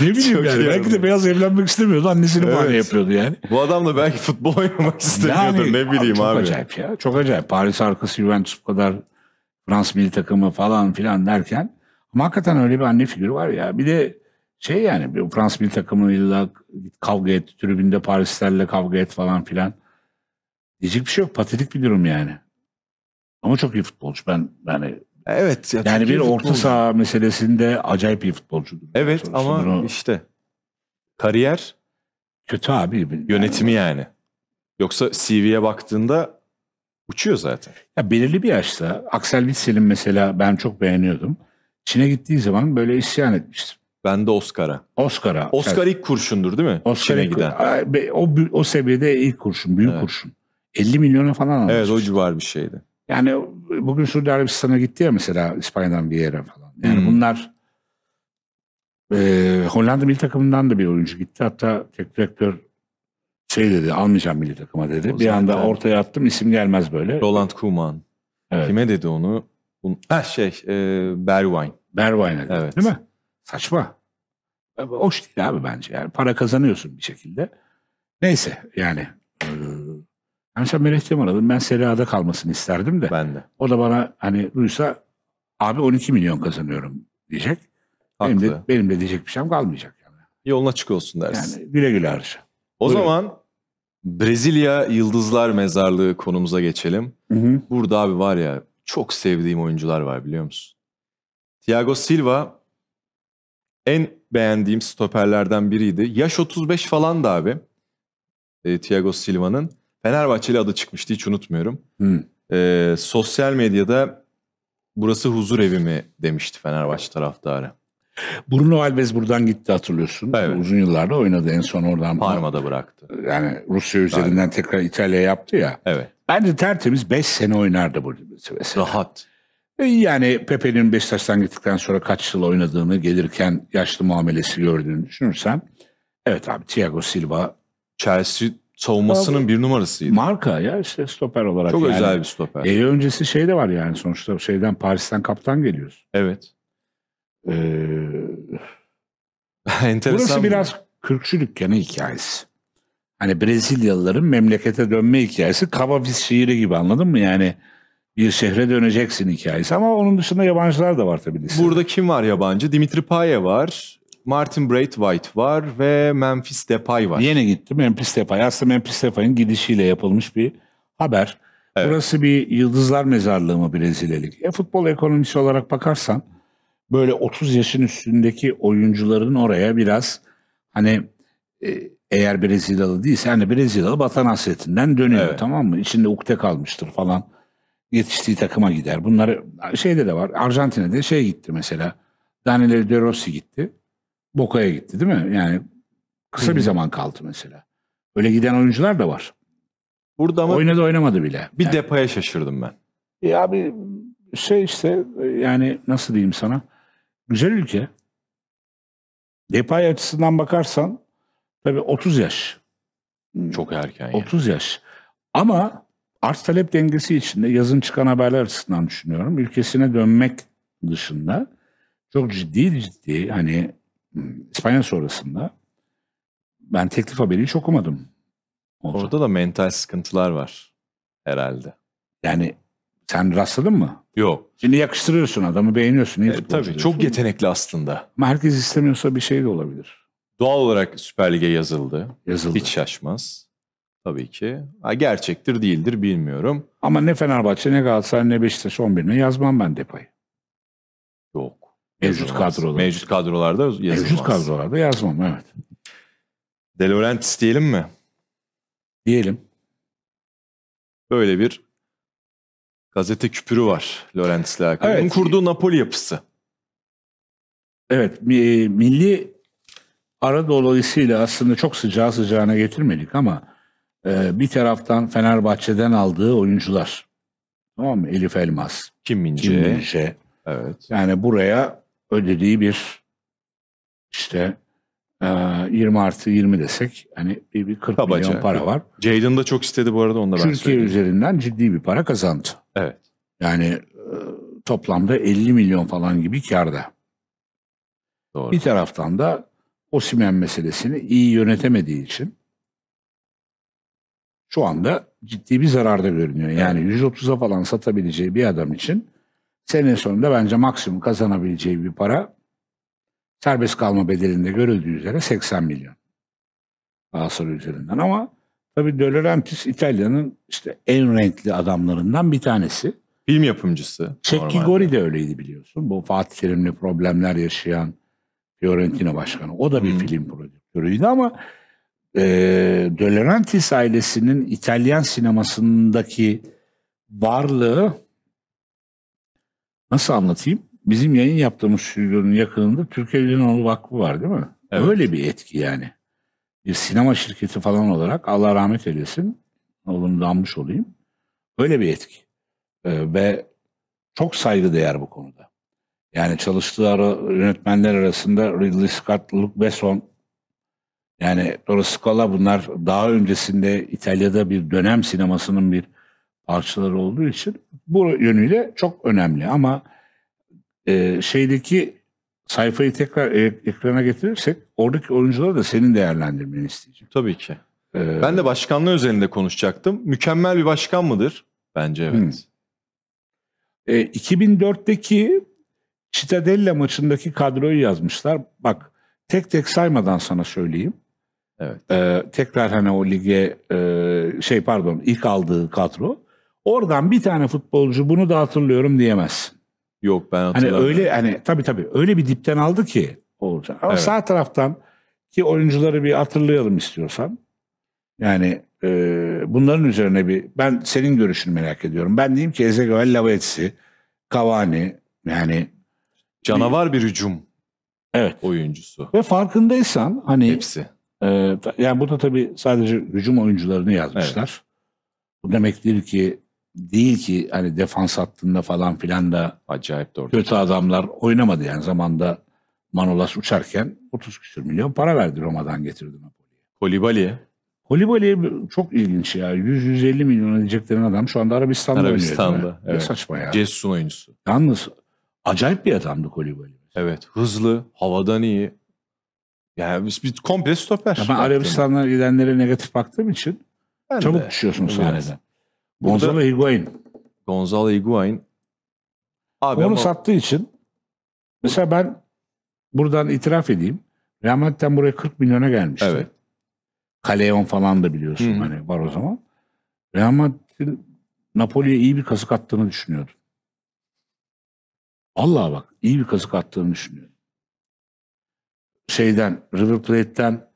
ne bileyim Çok yani. iyi Belki de. Beyaz evlenmek istemiyordu. Annesini Evet. bahane yapıyordu yani. Bu adam da belki futbol oynamak istemiyordur ne bileyim çok abi. acayip ya. Çok acayip. Paris arkası Juventus kadar Frans milli takımı falan filan derken ama hakikaten öyle bir anne figürü var ya. Bir de şey yani bir Frans milli takımıyla kavga et, tribünde Parislerle kavga et falan filan. Diyecek bir şey yok. Patetik bir durum yani. Ama çok iyi futbolcu. Ben yani Evet. Ya yani bir orta futbolcu. saha meselesinde acayip iyi futbolcudur. Evet Sonuçta ama bunu- işte kariyer Kötü abi. Yönetimi yani. Yoksa CV'ye baktığında uçuyor zaten. Ya belirli bir yaşta Axel Witsel'in mesela ben çok beğeniyordum. Çin'e gittiği zaman böyle isyan etmiştim. Ben de Oscar'a. Oscar'a. Oscar ilk kurşundur değil mi? Oscar Çin'e ilk- giden. O, o seviyede ilk kurşun, büyük Evet. kurşun. 50 milyona falan almış. Evet o civar bir şeydi. Yani bugün Suudi Arabistan'a gitti ya mesela İspanya'dan bir yere falan. Yani Hmm. bunlar e, Hollanda milli takımından da bir oyuncu gitti. Hatta tek direktör şey dedi almayacağım milli takıma dedi. O bir anda ortaya attım isim gelmez böyle. Roland Koeman. Evet. Kime dedi onu? Ha şey e, Bergwijn. Bergwijn'e dedi, Evet. değil mi? Saçma. E, Hoş değil abi bence. Yani para kazanıyorsun bir şekilde. Neyse yani. Ben mesela Melih aradım. Ben Serie A'da kalmasını isterdim de. Ben de. O da bana hani duysa abi 12 milyon kazanıyorum diyecek. Benim Haklı. de, benim de diyecek bir şeyim kalmayacak. Yani, Yolun açık olsun dersin. yani güle güle harca. o buyurun. zaman Brezilya Yıldızlar Mezarlığı konumuza geçelim. Burada abi var ya çok sevdiğim oyuncular var biliyor musun? Thiago Silva en beğendiğim stoperlerden biriydi. Yaş 35 falan da abi. E, Thiago Silva'nın. Fenerbahçeli adı çıkmıştı hiç unutmuyorum. Hı. E, sosyal medyada burası huzur evi mi demişti Fenerbahçe taraftarı. Bruno Alves buradan gitti hatırlıyorsun. Evet. Uzun yıllarda oynadı en son oradan. Parma'da bıraktı. Yani Rusya üzerinden tekrar İtalya yaptı ya. Evet. Bence tertemiz 5 sene oynardı bu mesela. Rahat. E, Yani Pepe'nin Beşiktaş'tan gittikten sonra kaç yıl oynadığını gelirken yaşlı muamelesi gördüğünü düşünürsen evet abi Thiago Silva Chelsea savunmasının bir numarasıydı. marka ya işte stoper olarak. Çok yani. özel bir stoper. E, öncesi şey de var yani sonuçta şeyden Paris'ten kaptan geliyorsun. evet. Ee, Enteresan. burası bir- biraz kürkçü dükkanı hikayesi. Hani Brezilyalıların memlekete dönme hikayesi Kavaviz şiiri gibi anladın mı? Yani bir şehre döneceksin hikayesi ama onun dışında yabancılar da var tabii listede. Burada kim var yabancı? Dimitri Payet var. Martin Braithwaite var ve Memphis Depay var. Yeni gitti Memphis Depay. Aslında Memphis Depay'ın gidişiyle yapılmış bir haber. Evet. Burası bir yıldızlar mezarlığı mı Brezilya Ligi? E, futbol ekonomisi olarak bakarsan böyle 30 yaşın üstündeki oyuncuların oraya biraz hani e, eğer Brezilyalı değilse hani Brezilyalı vatan hasretinden dönüyor Evet. tamam mı? İçinde ukde kalmıştır falan. Yetiştiği takıma gider. Bunları şeyde de var. Arjantin'de şey gitti mesela. Daniel De Rossi gitti. Boca'ya gitti değil mi? Yani kısa bir zaman kaldı mesela. Öyle giden oyuncular da var. Burada ama Oynadı oynamadı bile. bir Yani- Depay'a şaşırdım ben. E abi şey işte e, yani nasıl diyeyim sana güzel ülke. Depay açısından bakarsan tabii 30 yaş. Çok erken yani. 30 yaş. Ama arz talep dengesi içinde yazın çıkan haberler açısından düşünüyorum. Ülkesine dönmek dışında çok ciddi ciddi hani hmm, İspanya sonrasında ben teklif haberi hiç okumadım. Olacak. Orada da mental sıkıntılar var herhalde. Yani sen rastladın mı? Yok. Şimdi yakıştırıyorsun adamı beğeniyorsun. E, tabii diyorsun. çok yetenekli aslında. Ama herkes istemiyorsa bir şey de olabilir. Doğal olarak Süper Lig'e yazıldı. Yazıldı. Hiç şaşmaz. Tabii ki. Ha, gerçektir değildir bilmiyorum. Ama ne Fenerbahçe ne Galatasaray ne Beşiktaş 11'ine yazmam ben Depay'ı. Mevcut kadroda. Mevcut kadrolarda yazılmaz. Mevcut kadrolarda yazmam evet. De Laurentiis diyelim mi? Diyelim. Böyle bir gazete küpürü var Laurentiis'le alakalı. Evet. Onun kurduğu Napoli yapısı. Evet mi- milli ara dolayısıyla aslında çok sıcağı sıcağına getirmedik ama e, bir taraftan Fenerbahçe'den aldığı oyuncular. Tamam mı? Elif Elmas, Kim Mince. Kim Mince. Evet. Yani buraya ödediği bir işte e, 20 artı 20 desek hani bir, bir 40 Kabaca. milyon para var. Jadon da çok istedi bu arada onu da ben Türkiye söyleyeyim. üzerinden ciddi bir para kazandı. Evet. Yani toplamda 50 milyon falan gibi karda. Doğru. Bir taraftan da Osimhen meselesini iyi yönetemediği için şu anda ciddi bir zararda görünüyor. Yani 130'a falan satabileceği bir adam için sene sonunda bence maksimum kazanabileceği bir para serbest kalma bedelinde görüldüğü üzere 80 milyon. Galatasaray üzerinden ama tabii De Laurentiis İtalya'nın işte en renkli adamlarından bir tanesi. Film yapımcısı. Çekki. Gori de öyleydi biliyorsun. Bu Fatih Terim'le problemler yaşayan Fiorentina başkanı. O da bir Hı. film prodüktörüydü ama e, De Laurentiis ailesinin İtalyan sinemasındaki varlığı nasıl anlatayım? Bizim yayın yaptığımız stüdyonun yakınında Türkiye Ünlü Vakfı var değil mi? Evet. Öyle bir etki yani. Bir sinema şirketi falan olarak Allah rahmet eylesin. Oğlum da anmış olayım. Öyle bir etki. Ee, ve çok saygıdeğer bu konuda. Yani çalıştığı ara, yönetmenler arasında Ridley Scott, Luc Besson, yani Toro Scola bunlar daha öncesinde İtalya'da bir dönem sinemasının bir parçaları olduğu için bu yönüyle çok önemli. Ama e, şeydeki sayfayı tekrar e- ekrana getirirsek oradaki oyuncuları da senin değerlendirmeni isteyeceğim. Tabii ki. Ee, Ben de başkanlığı üzerinde konuşacaktım. Mükemmel bir başkan mıdır? Bence evet. Hmm. E, 2004'teki Cittadella maçındaki kadroyu yazmışlar. Bak tek tek saymadan sana söyleyeyim. Evet. E, tekrar hani o lige e, şey pardon ilk aldığı kadro. Oradan bir tane futbolcu bunu da hatırlıyorum diyemezsin. Yok ben Hani hatırlamıyorum. öyle hani tabii tabii öyle bir dipten aldı ki olacak. Ama Evet. sağ taraftan ki oyuncuları bir hatırlayalım istiyorsan. Yani e, bunların üzerine bir ben senin görüşünü merak ediyorum. Ben diyeyim ki Ezekiel Lavezzi, Cavani yani Canavar bir hücum evet. oyuncusu. Ve farkındaysan hani Hepsi. e, yani bu da tabii sadece hücum oyuncularını yazmışlar. Bu demek değil ki değil ki hani defans hattında falan filan da Acayip orada. kötü adamlar oynamadı yani zamanda Manolas uçarken 30 küsür milyon para verdi Roma'dan getirdi Napoli'ye. Kolibali. Kolibali çok ilginç ya. 100-150 milyon edeceklerin adam şu anda Arabistan'da, Arabistan'da, oynuyor. Ne evet. saçma ya. Cesus'un oyuncusu. Yalnız acayip bir adamdı Kolibali. Evet. Hızlı. Havadan iyi. Yani biz bir komple stoper. Ben Arabistan'a gidenlere negatif baktığım için Ben çabuk de. düşüyorsun sahneden. Burada- Gonzalo Higuain. Gonzalo Higuain. Abi Onu ama sattığı için mesela ben buradan itiraf edeyim. Real Madrid'den buraya 40 milyona gelmişti. Evet. Kaleon falan da biliyorsun Hı hı. hani var o zaman. Real Madrid'in Napoli'ye iyi bir kazık attığını düşünüyordum. Allah bak iyi bir kazık attığını düşünüyorum. Şeyden River Plate'den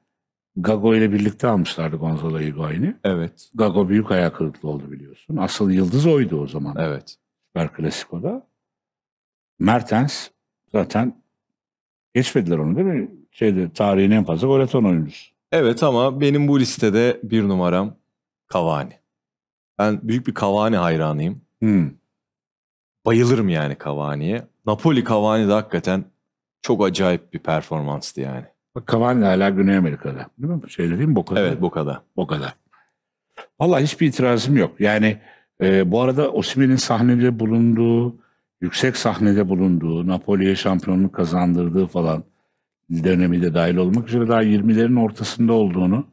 Gago ile birlikte almışlardı Gonzalo Higuain'i. Evet. Gago büyük ayak kırıklığı oldu biliyorsun. Asıl yıldız oydu o zaman. Evet. Süper Klasiko'da. Mertens zaten geçmediler onu değil mi? Şeyde, tarihin en fazla gol atan oyuncusu. Evet ama benim bu listede bir numaram Cavani. Ben büyük bir Cavani hayranıyım. Hmm. Bayılırım yani Cavani'ye. Napoli Cavani de hakikaten çok acayip bir performanstı yani. Bak Cavani hala Güney Amerika'da. Değil mi? Şeyde değil mi? Boca'da. Evet bu kadar. O kadar. Vallahi hiçbir itirazım yok. Yani e, bu arada Osimhen'in sahnede bulunduğu, yüksek sahnede bulunduğu, Napoli'ye şampiyonluk kazandırdığı falan dönemi de dahil olmak üzere daha 20'lerin ortasında olduğunu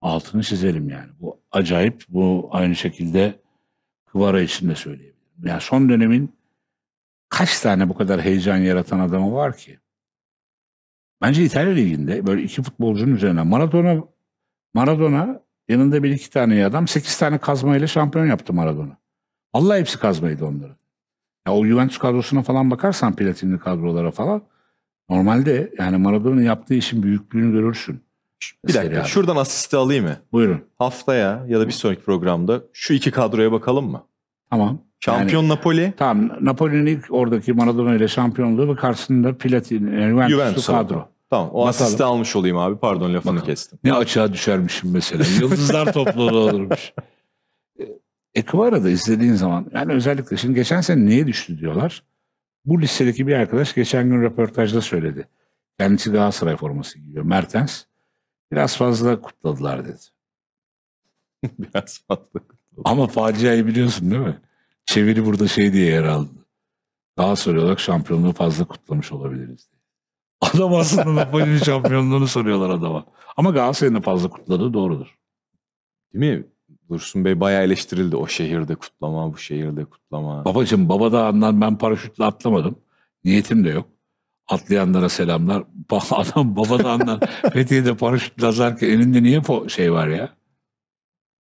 altını çizelim yani. Bu acayip. Bu aynı şekilde Kıvara için de söyleyebilirim. Yani son dönemin kaç tane bu kadar heyecan yaratan adamı var ki? Bence İtalya Ligi'nde böyle iki futbolcunun üzerine Maradona Maradona yanında bir iki tane adam sekiz tane kazmayla şampiyon yaptı Maradona. Allah hepsi kazmaydı onların. Ya o Juventus kadrosuna falan bakarsan platinli kadrolara falan normalde yani Maradona'nın yaptığı işin büyüklüğünü görürsün. Bir dakika Serie A'da. şuradan asisti alayım mı? Buyurun. Haftaya ya da bir sonraki programda şu iki kadroya bakalım mı? Tamam. Şampiyon Yani, Napoli, tamam. Napoli'nin ilk oradaki Maradona ile şampiyonluğu ve karşısında platin yani Juventus'lu Juventus kadro. Tamam o asisti almış olayım abi. Pardon lafını Bakalım. kestim. Ne açığa düşermişim mesela. Yıldızlar topluluğu olurmuş. Ekvara'da izlediğin zaman yani özellikle şimdi geçen sene niye düştü diyorlar. Bu listedeki bir arkadaş geçen gün röportajda söyledi. Kendisi Galatasaray forması giyiyor. Mertens biraz fazla kutladılar dedi. Biraz fazla. Ama faciayı biliyorsun değil mi? Çeviri burada şey diye yer aldı. Galatasaray olarak şampiyonluğu fazla kutlamış olabiliriz diye. Adam aslında Napoli'nin şampiyonluğunu soruyorlar adama. Ama Galatasaray'ın fazla kutladığı doğrudur. Değil mi? Dursun Bey bayağı eleştirildi. O şehirde kutlama, bu şehirde kutlama. Babacım baba dağından ben paraşütle atlamadım. Niyetim de yok. Atlayanlara selamlar. Adam baba dağından Fethiye'de paraşütle atlarken elinde niye şey var ya?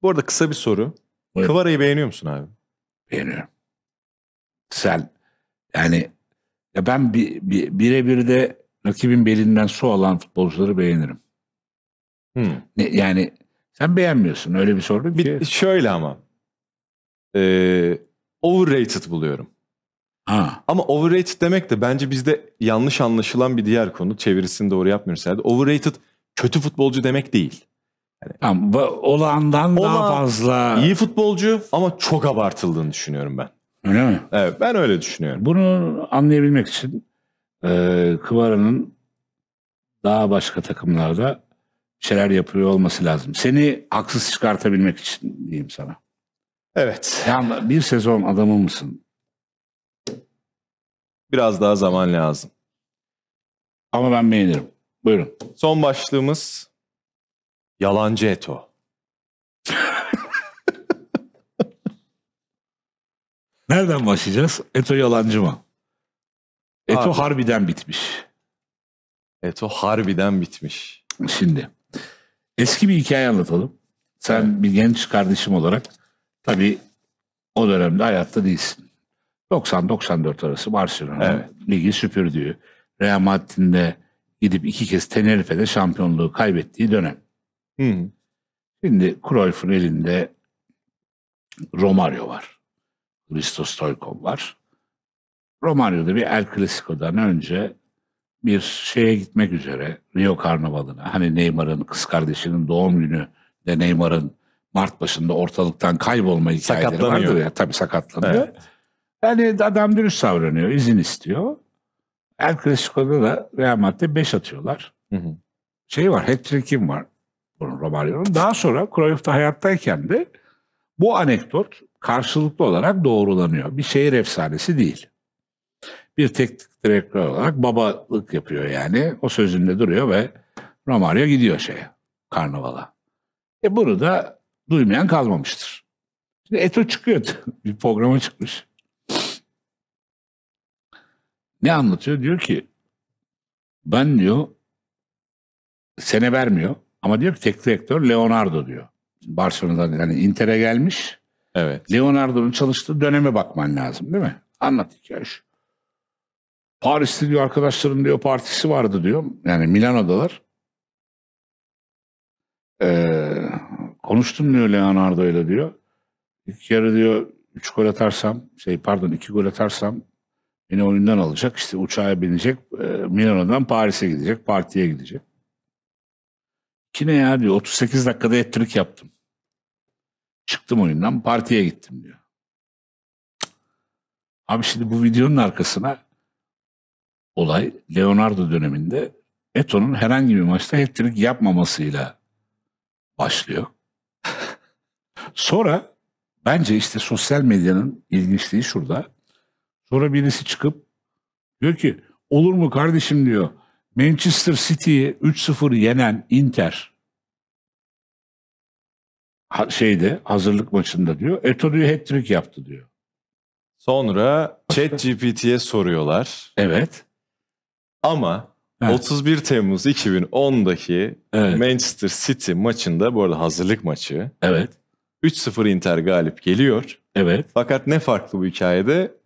Bu arada kısa bir soru. Buyurun. Kıvara'yı beğeniyor musun abi? Beğeniyorum. Sen yani ya ben bir, bir, birebir de rakibin belinden su alan futbolcuları beğenirim. Hmm. Ne, yani sen beğenmiyorsun öyle bir sorun ki. Bir, şöyle ama. Ee, overrated buluyorum. Ha. Ama overrated demek de bence bizde yanlış anlaşılan bir diğer konu. Çevirisini doğru yapmıyoruz herhalde. Overrated kötü futbolcu demek değil. Tamam, va- olağandan daha Olağan- fazla. İyi futbolcu ama çok abartıldığını düşünüyorum ben. Öyle mi? Evet ben öyle düşünüyorum. Bunu anlayabilmek için e, Kıvara'nın daha başka takımlarda şeyler yapıyor olması lazım. Seni haksız çıkartabilmek için diyeyim sana. Evet. Ya bir sezon adamı mısın? Biraz daha zaman lazım. Ama ben beğenirim. Buyurun. Son başlığımız Yalancı Eto. Nereden başlayacağız? Eto yalancı mı? Eto Abi. harbiden bitmiş. Eto harbiden bitmiş. Şimdi eski bir hikaye anlatalım. Sen bir genç kardeşim olarak tabii o dönemde hayatta değilsin. 90-94 arası Barcelona Evet. ligi süpürdüğü, Real Madrid'in de gidip iki kez Tenerife'de şampiyonluğu kaybettiği dönem. Hı. Şimdi Cruyff'un elinde Romario var. Hristo Stoikov var. Romario da bir El Clasico'dan önce bir şeye gitmek üzere Rio Karnavalı'na. Hani Neymar'ın kız kardeşinin doğum günü de Neymar'ın Mart başında ortalıktan kaybolma hikayeleri vardır ya. Tabii sakatlanıyor. Evet. Yani adam dürüst davranıyor, izin istiyor. El Clasico'da da Real Madrid'de 5 atıyorlar Hı hı. şey var, hat-trick'im var Romario'nun. Daha sonra Cruyff'ta hayattayken de bu anekdot karşılıklı olarak doğrulanıyor. Bir şehir efsanesi değil. Bir teknik direktör olarak babalık yapıyor yani. O sözünde duruyor ve Romario gidiyor şeye, karnavala. E bunu da duymayan kalmamıştır. Şimdi Eto çıkıyor. bir programa çıkmış. Ne anlatıyor? Diyor ki ben diyor sene vermiyor. Ama diyor ki teknik direktör Leonardo diyor. Barcelona'dan yani Inter'e gelmiş. Evet. Leonardo'nun çalıştığı döneme bakman lazım değil mi? Anlat hikaye şu. Paris'te diyor arkadaşlarım diyor partisi vardı diyor. Yani Milano'dalar. Ee, konuştum diyor Leonardo ile diyor. İlk yarı diyor 3 gol atarsam şey pardon 2 gol atarsam beni oyundan alacak. İşte uçağa binecek. e, Milano'dan Paris'e gidecek. Partiye gidecek. Ki ne ya diyor 38 dakikada ettirik yaptım. Çıktım oyundan partiye gittim diyor. Abi şimdi bu videonun arkasına olay Leonardo döneminde Eto'nun herhangi bir maçta hat-trick yapmamasıyla başlıyor. Sonra bence işte sosyal medyanın ilginçliği şurada. Sonra birisi çıkıp diyor ki olur mu kardeşim diyor Manchester City'yi 3-0 yenen Inter ha- şeyde hazırlık maçında diyor. Eto diyor hat-trick yaptı diyor. Sonra ChatGPT'ye soruyorlar. Evet. Ama Evet. 31 Temmuz 2010'daki Evet. Manchester City maçında bu arada hazırlık maçı Evet. 3-0 Inter galip geliyor. Evet. Fakat ne farklı bu hikayede?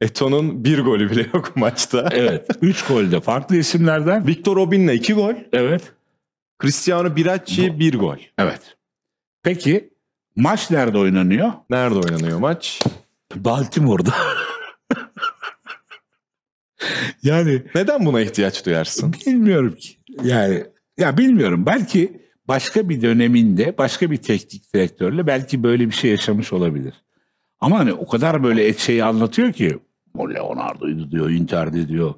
Eto'nun bir golü bile yok maçta. Evet. 3 golde farklı isimlerden. Victor Robin'le 2 gol. Evet. Cristiano Biracci 1 gol. Evet. Peki maç nerede oynanıyor? Nerede oynanıyor maç? Baltimore'da. yani Neden buna ihtiyaç duyarsın? bilmiyorum ki. Yani ya bilmiyorum. Belki başka bir döneminde başka bir teknik direktörle belki böyle bir şey yaşamış olabilir. Ama hani o kadar böyle et şeyi anlatıyor ki o Leonardo'ydu diyor, Inter'di diyor.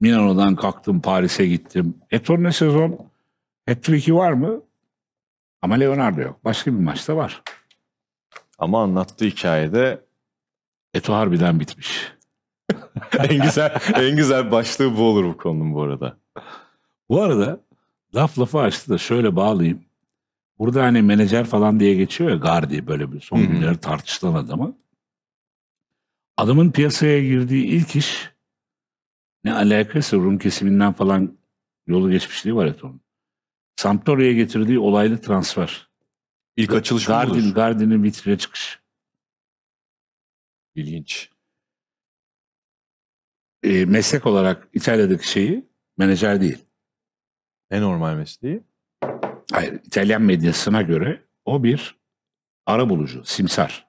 Milano'dan kalktım Paris'e gittim. Eto'nun ne sezon hat-trick'i var mı? Ama Leonardo yok. Başka bir maçta var. Ama anlattığı hikayede Eto harbiden bitmiş. en güzel en güzel başlığı bu olur bu konunun bu arada. Bu arada laf lafı açtı da şöyle bağlayayım. Burada hani menajer falan diye geçiyor ya Gardi böyle bir son günleri tartışılan adamı. Adamın piyasaya girdiği ilk iş ne alakası Rum kesiminden falan yolu geçmişliği var Eto'nun. Sampdoria'ya getirdiği olaylı transfer. İlk açılış Gardi'nin, budur. Gardi'nin vitrine çıkış. İlginç. Ee, meslek olarak İtalya'daki şeyi menajer değil. En normal mesleği. Hayır, İtalyan medyasına göre o bir ara bulucu, simsar.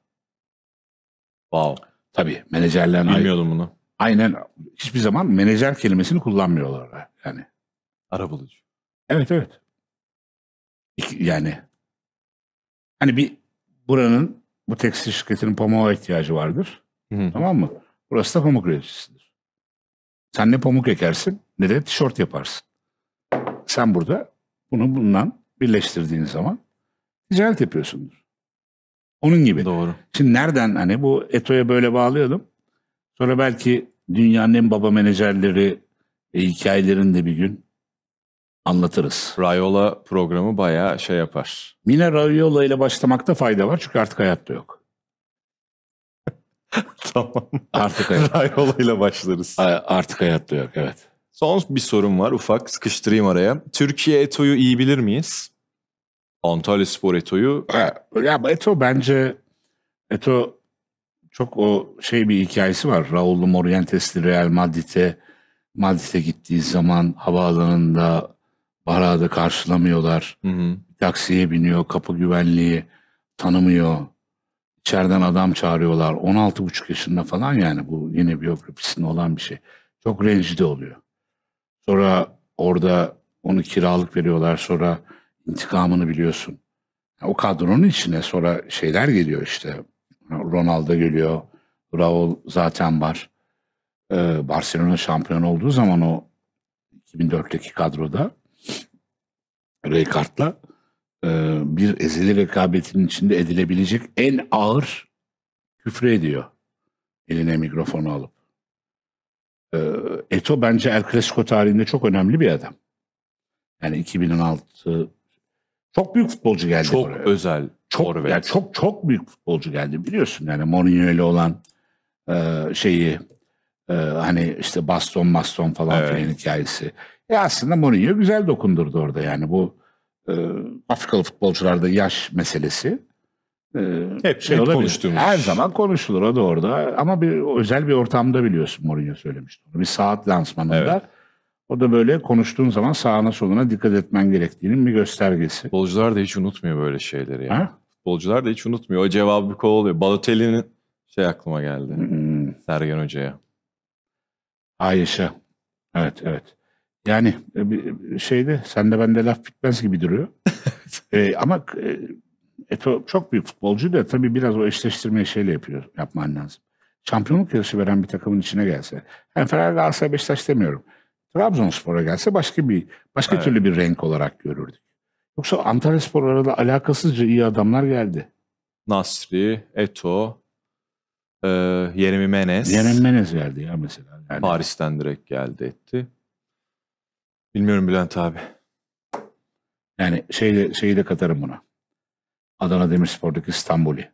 Wow. Tabii menajerlerin ay- Bilmiyordum bunu. aynen hiçbir zaman menajer kelimesini kullanmıyorlar yani. Arabulucu. Evet evet. Yani hani bir buranın bu tekstil şirketinin pamuğa ihtiyacı vardır. Hı. Tamam mı? Burası da pamuk üreticisidir. Sen ne pamuk ekersin ne de tişört yaparsın. Sen burada bunu bundan birleştirdiğin zaman ticaret yapıyorsundur. Onun gibi. Doğru. Şimdi nereden hani bu Eto'ya böyle bağlıyordum. Sonra belki dünyanın en baba menajerleri ve hikayelerini de bir gün anlatırız. Rayola programı bayağı şey yapar. Mine Raiola ile başlamakta fayda var çünkü artık hayatta yok. tamam. Artık hayat, Rayola ile başlarız. artık hayatta yok evet. Son bir sorum var ufak sıkıştırayım araya. Türkiye Eto'yu iyi bilir miyiz? Antalya Spor Eto'yu Ya Eto bence Eto çok o şey bir hikayesi var. Raul Morientes'li Real Madrid'e Madrid'e gittiği zaman havaalanında Barak'ı karşılamıyorlar. Hı hı. Taksiye biniyor, kapı güvenliği tanımıyor. İçeriden adam çağırıyorlar. 16,5 yaşında falan yani bu yine biyografisinde olan bir şey. Çok rencide oluyor. Sonra orada onu kiralık veriyorlar. Sonra intikamını biliyorsun. O kadronun içine sonra şeyler geliyor işte. Ronaldo geliyor. Raul zaten var. Ee, Barcelona şampiyon olduğu zaman o 2004'teki kadroda Rijkaard'la e, bir ezeli rekabetin içinde edilebilecek en ağır küfür ediyor. Eline mikrofonu alıp. Ee, Eto bence El Clasico tarihinde çok önemli bir adam. Yani 2016 çok büyük futbolcu geldi çok buraya. özel. Çok forvet. yani çok çok büyük futbolcu geldi biliyorsun yani Mourinho ile olan e, şeyi e, hani işte baston baston falan Evet. filan hikayesi. E aslında Mourinho güzel dokundurdu orada yani bu e, Afrikalı futbolcularda yaş meselesi. E, Hep- hep olabilir. konuştuğumuz. Her zaman konuşulur o da orada ama bir özel bir ortamda biliyorsun Mourinho söylemişti. Bir saat lansmanında Evet. O da böyle konuştuğun zaman sağına soluna dikkat etmen gerektiğinin bir göstergesi. Futbolcular da hiç unutmuyor böyle şeyleri ya. Ha? Futbolcular da hiç unutmuyor. O cevabı bir kovalıyor. Balotelli'nin şey aklıma geldi. Hmm. Sergen Hoca'ya. Ay yaşa. Evet evet. Yani e, şeyde sende bende laf bitmez gibi duruyor. E, ama e, Eto çok büyük futbolcu da tabii biraz o eşleştirmeyi şeyle yapıyor. Yapman lazım. Şampiyonluk yarışı veren bir takımın içine gelse. Yani Fener Galatasaray Beşiktaş demiyorum. Trabzonspor'a gelse başka bir başka Evet. türlü bir renk olarak görürdük. Yoksa Antalyaspor arada alakasızca iyi adamlar geldi. Nasri, Eto, e, Yeremi Menez. Yenem Menez geldi ya mesela. Yani Paris'ten direkt geldi etti. Bilmiyorum Bülent abi. Yani şeyi de, şeyi de katarım buna. Adana Demirspor'daki İstanbul'i.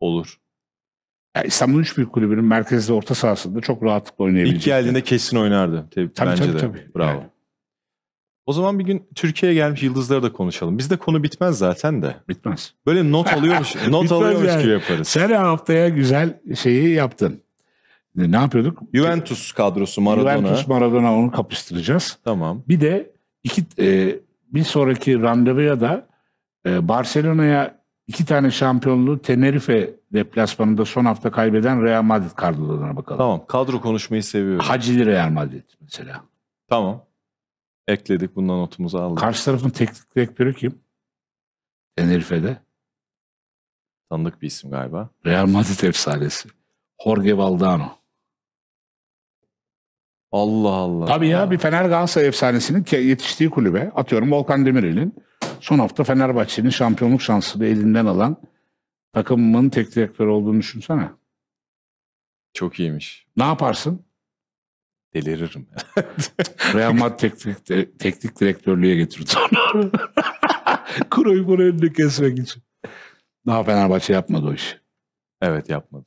Olur. Ya İstanbul üç büyük kulübünün merkezde orta sahasında çok rahatlıkla oynayabilecek. İlk geldiğinde kesin oynardı. Tabii, Tabii, bence tabii, de. tabii. Bravo. Yani. O zaman bir gün Türkiye'ye gelmiş yıldızları da konuşalım. Bizde konu bitmez zaten de. Bitmez. Böyle not alıyormuş, not alıyormuş yani. gibi yaparız. Sen haftaya güzel şeyi yaptın. Ne ne yapıyorduk? Juventus kadrosu Maradona. Juventus Maradona onu kapıştıracağız. Tamam. Bir de iki e, bir sonraki randevuya da e, Barcelona'ya iki tane şampiyonluğu Tenerife deplasmanında son hafta kaybeden Real Madrid kadrolarına bakalım. Tamam. Kadro konuşmayı seviyorum. Hacili Real Madrid mesela. Tamam. Ekledik. Bundan notumuzu aldık. Karşı tarafın teknik direktörü kim? Tenerife'de. Tanıdık bir isim galiba. Real Madrid efsanesi. Jorge Valdano. Allah Allah. Tabii ya bir Fener Galatasaray efsanesinin yetiştiği kulübe. Atıyorum Volkan Demirel'in. Son hafta Fenerbahçe'nin şampiyonluk şansını elinden alan takımın teknik direktörü olduğunu düşünsene. Çok iyiymiş. Ne yaparsın? Deliririm. Real Madrid teknik, de- teknik direktörlüğe getirdi onu. Kuroyu bunu önüne kesmek için. Daha Fenerbahçe yapmadı o işi. evet yapmadı.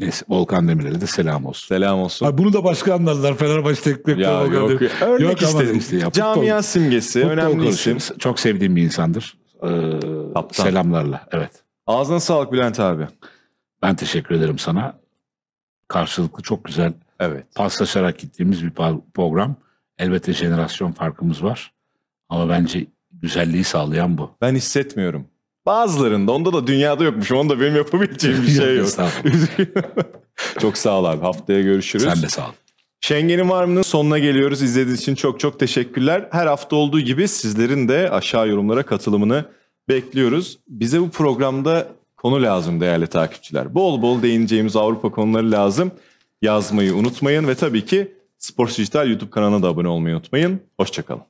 Neyse Volkan Demirel'e de selam olsun. Selam olsun. Ay bunu da başka anladılar Fenerbahçe teknik direktörü Volkan yok. Demirel. Örnek Yok istedim. işte ya, Camia futbol- simgesi. Futbol önemli isim. Çok sevdiğim bir insandır. Ee, Kaptan. selamlarla. Evet. Ağzına sağlık Bülent abi. Ben teşekkür ederim sana. Karşılıklı çok güzel Evet. paslaşarak gittiğimiz bir program. Elbette jenerasyon farkımız var. Ama bence güzelliği sağlayan bu. Ben hissetmiyorum. Bazılarında onda da dünyada yokmuş. Onda benim yapabileceğim bir şey yok. Çok sağ ol abi. Haftaya görüşürüz. Sen de sağ ol. Şengen'in var mı'nın sonuna geliyoruz. İzlediğiniz için çok çok teşekkürler. Her hafta olduğu gibi sizlerin de aşağı yorumlara katılımını bekliyoruz. Bize bu programda konu lazım değerli takipçiler. Bol bol değineceğimiz Avrupa konuları lazım. Yazmayı unutmayın ve tabii ki Sports Dijital YouTube kanalına da abone olmayı unutmayın. Hoşçakalın.